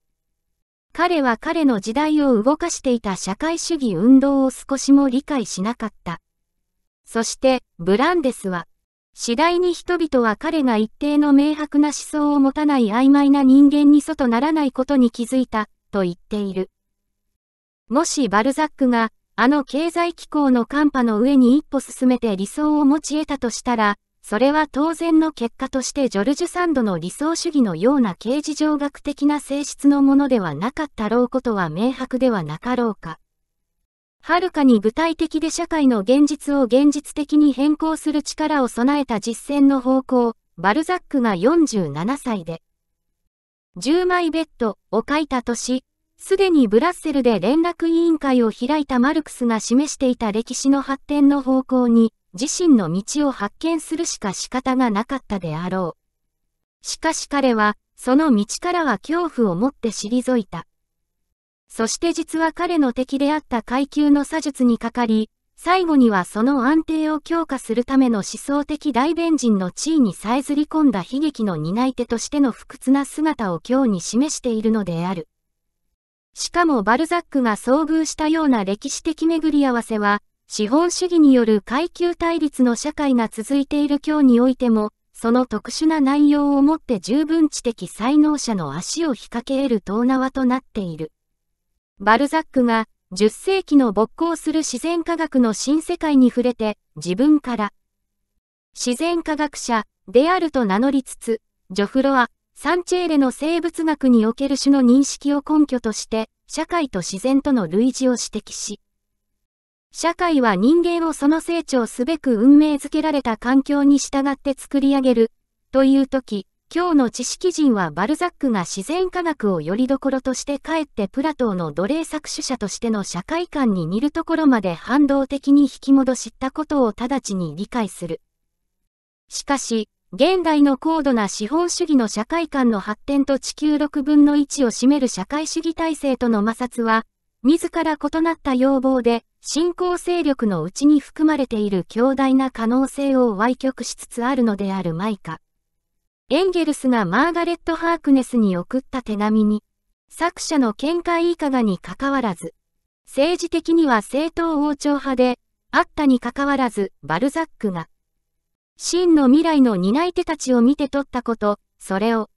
彼は彼の時代を動かしていた社会主義運動を少しも理解しなかった。そして、ブランデスは、次第に人々は彼が一定の明白な思想を持たない曖昧な人間に外ならないことに気づいた、と言っている。もしバルザックが、あの経済機構の寒波の上に一歩進めて理想を持ち得たとしたら、それは当然の結果としてジョルジュ・サンドの理想主義のような刑事上学的な性質のものではなかったろうことは明白ではなかろうか。はるかに具体的で社会の現実を現実的に変更する力を備えた実践の方向、バルザックが47歳で、10枚ベッドを書いた年、すでにブラッセルで連絡委員会を開いたマルクスが示していた歴史の発展の方向に、自身の道を発見するしか仕方がなかったであろう。しかし彼は、その道からは恐怖をもって退いた。そして実は彼の敵であった階級の査術にかかり、最後にはその安定を強化するための思想的大弁人の地位にさえずり込んだ悲劇の担い手としての不屈な姿を今日に示しているのである。しかもバルザックが遭遇したような歴史的巡り合わせは、資本主義による階級対立の社会が続いている今日においても、その特殊な内容をもって十分知的才能者の足を引っ掛け得る遠縄となっている。バルザックが10世紀の勃興する自然科学の新世界に触れて自分から自然科学者、であると名乗りつつ、ジョフロは、サンチェーレの生物学における種の認識を根拠として、社会と自然との類似を指摘し、社会は人間をその成長すべく運命づけられた環境に従って作り上げる、という時、今日の知識人はバルザックが自然科学をよりどころとしてかえってプラトーの奴隷搾取者としての社会観に似るところまで反動的に引き戻したことを直ちに理解する。しかし、現代の高度な資本主義の社会観の発展と地球6分の1を占める社会主義体制との摩擦は、自ら異なった要望で、新興勢力のうちに含まれている強大な可能性を歪曲しつつあるのであるマイカ。エンゲルスがマーガレット・ハークネスに送った手紙に、作者の見解いかがに関わらず、政治的には正統王朝派で、あったに関わらず、バルザックが、真の未来の担い手たちを見て取ったこと、それを、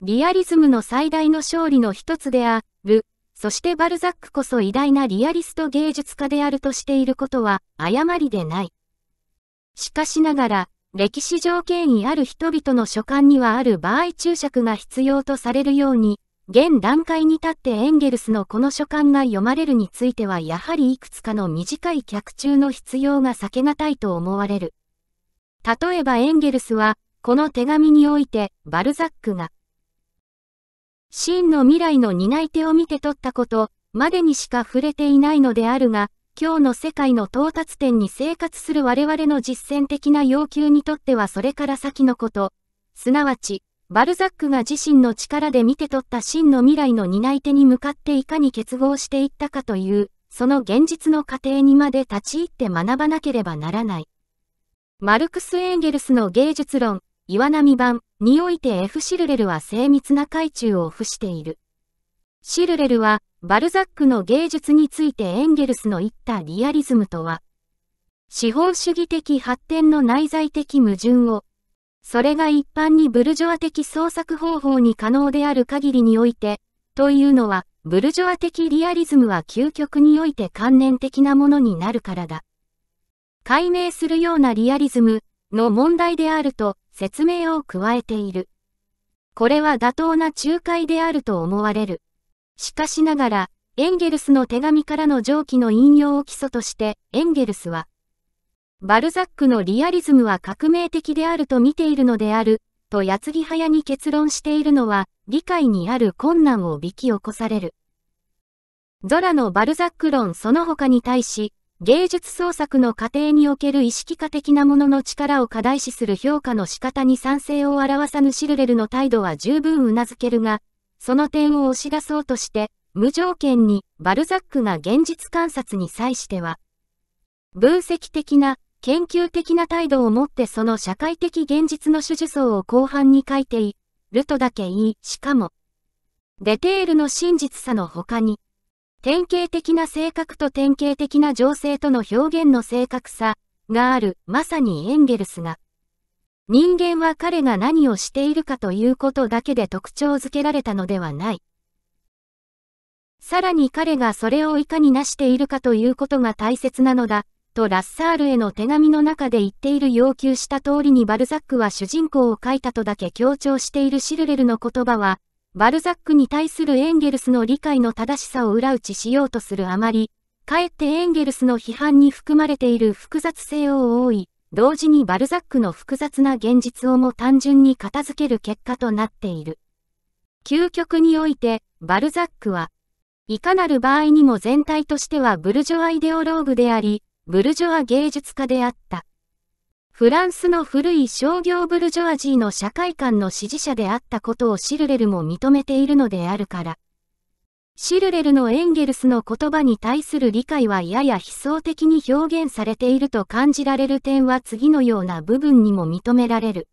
リアリズムの最大の勝利の一つである、そしてバルザックこそ偉大なリアリスト芸術家であるとしていることは、誤りでない。しかしながら、歴史上権威ある人々の所感にはある場合注釈が必要とされるように、現段階に立ってエンゲルスのこの書簡が読まれるについてはやはりいくつかの短い脚中の必要が避けがたいと思われる。例えばエンゲルスは、この手紙において、バルザックが、真の未来の担い手を見て取ったことまでにしか触れていないのであるが、今日の世界の到達点に生活する我々の実践的な要求にとってはそれから先のこと、すなわち、バルザックが自身の力で見て取った真の未来の担い手に向かっていかに結合していったかという、その現実の過程にまで立ち入って学ばなければならない。マルクス・エンゲルスの芸術論、岩波版において F. シルレルは精密な海中を付している。シルレルは、バルザックの芸術についてエンゲルスの言ったリアリズムとは、資本主義的発展の内在的矛盾を、それが一般にブルジョア的創作方法に可能である限りにおいて、というのは、ブルジョア的リアリズムは究極において観念的なものになるからだ。解明するようなリアリズムの問題であると説明を加えている。これは妥当な仲介であると思われる。しかしながら、エンゲルスの手紙からの上記の引用を基礎として、エンゲルスは、バルザックのリアリズムは革命的であると見ているのである、と矢継ぎ早に結論しているのは、理解にある困難を引き起こされる。ゾラのバルザック論その他に対し、芸術創作の過程における意識化的なものの力を過大視する評価の仕方に賛成を表さぬシルレルの態度は十分頷けるが、その点を押し出そうとして、無条件にバルザックが現実観察に際しては、分析的な、研究的な態度を持ってその社会的現実の主樹層を後半に書いているとだけ言い、しかも、デテールの真実さの他に、典型的な性格と典型的な情勢との表現の正確さがある、まさにエンゲルスが、人間は彼が何をしているかということだけで特徴づけられたのではない。さらに彼がそれをいかになしているかということが大切なのだ、とラッサールへの手紙の中で言っている要求した通りにバルザックは主人公を書いたとだけ強調しているシルレルの言葉は、バルザックに対するエンゲルスの理解の正しさを裏打ちしようとするあまり、かえってエンゲルスの批判に含まれている複雑性を覆い、同時にバルザックの複雑な現実をも単純に片付ける結果となっている。究極において、バルザックは、いかなる場合にも全体としてはブルジョアイデオローグであり、ブルジョア芸術家であった。フランスの古い商業ブルジョアジーの社会観の支持者であったことをシルレルも認めているのであるから。シルレルのエンゲルスの言葉に対する理解はやや悲壮的に表現されていると感じられる点は次のような部分にも認められる。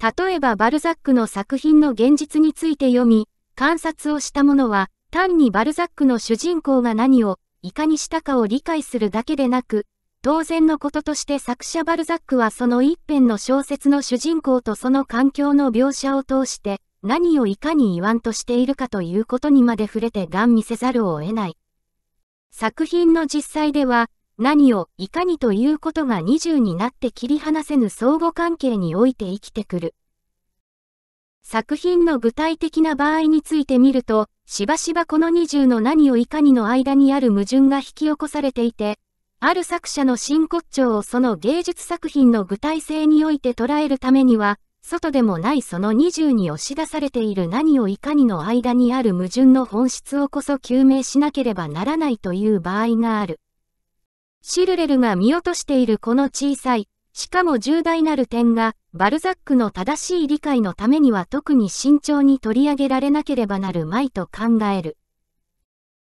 例えばバルザックの作品の現実について読み、観察をした者は、単にバルザックの主人公が何を、いかにしたかを理解するだけでなく、当然のこととして作者バルザックはその一編の小説の主人公とその環境の描写を通して、何をいかに言わんとしているかということにまで触れてガン見せざるを得ない。作品の実際では、何をいかにということが二重になって切り離せぬ相互関係において生きてくる。作品の具体的な場合について見ると、しばしばこの二重の何をいかにの間にある矛盾が引き起こされていて、ある作者の真骨頂をその芸術作品の具体性において捉えるためには、外でもないその二重に押し出されている何をいかにの間にある矛盾の本質をこそ究明しなければならないという場合がある。シルレルが見落としているこの小さい、しかも重大なる点が、バルザックの正しい理解のためには特に慎重に取り上げられなければなるまいと考える。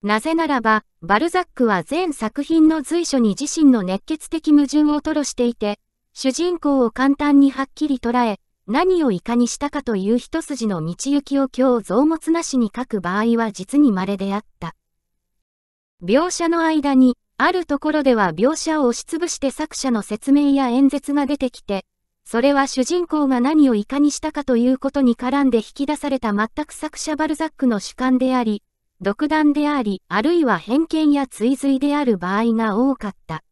なぜならば、バルザックは全作品の随所に自身の熱血的矛盾を吐露していて、主人公を簡単にはっきり捉え、何をいかにしたかという一筋の道行きを今日増物なしに書く場合は実に稀であった。描写の間に、あるところでは描写を押しつぶして作者の説明や演説が出てきて、それは主人公が何をいかにしたかということに絡んで引き出された全く作者バルザックの主観であり、独断であり、あるいは偏見や追随である場合が多かった。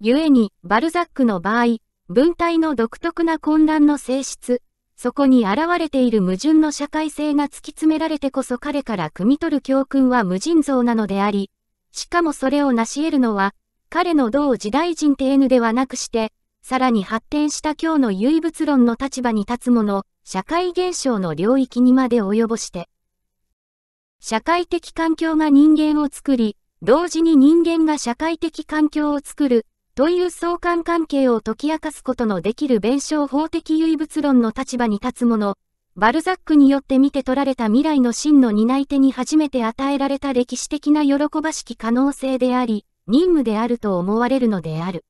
故に、バルザックの場合、文体の独特な混乱の性質、そこに現れている矛盾の社会性が突き詰められてこそ彼から汲み取る教訓は無尽蔵なのであり、しかもそれを成し得るのは、彼の同時代人テーヌではなくして、さらに発展した今日の唯物論の立場に立つ者、社会現象の領域にまで及ぼして、社会的環境が人間を作り、同時に人間が社会的環境を作る、という相関関係を解き明かすことのできる弁証法的唯物論の立場に立つ者、バルザックによって見て取られた未来の真の担い手に初めて与えられた歴史的な喜ばしき可能性であり、任務であると思われるのである。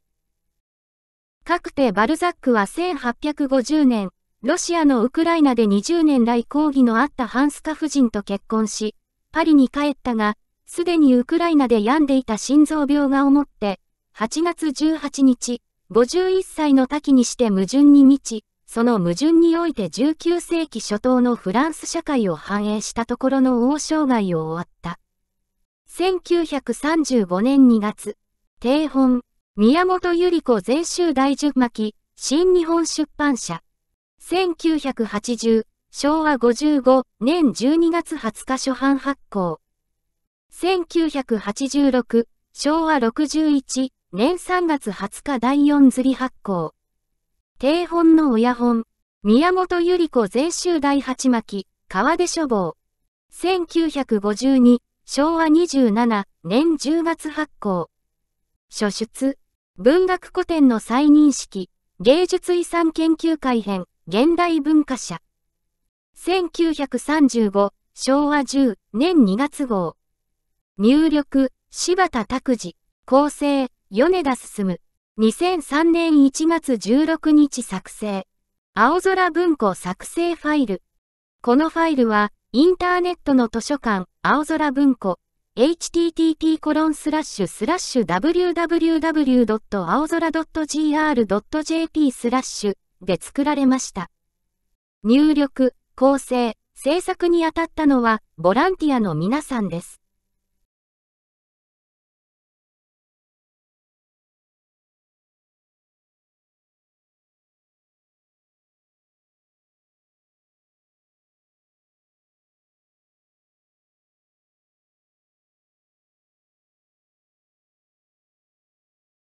かくてバルザックは1850年、ロシアのウクライナで20年来抗議のあったハンスカ夫人と結婚し、パリに帰ったが、すでにウクライナで病んでいた心臓病が思って、8月18日、51歳の多岐にして矛盾に満ち、その矛盾において19世紀初頭のフランス社会を反映したところの王生涯を終わった。1935年2月、定本、宮本百合子全集大十巻、新日本出版社。1980、昭和55年12月20日初版発行。1986、昭和61年3月20日第4釣り発行。定本の親本、宮本百合子全集第八巻、川出書房。1952、昭和27年10月発行。書出、文学古典の再認識、芸術遺産研究会編、現代文化社。1935、昭和10年2月号。入力、柴田拓司、構成、米田進。2003年1月16日作成。青空文庫作成ファイル。このファイルは、インターネットの図書館、青空文庫、http://www. 青空 .gr.jp スラッシュで作られました。入力、構成、制作にあたったのは、ボランティアの皆さんです。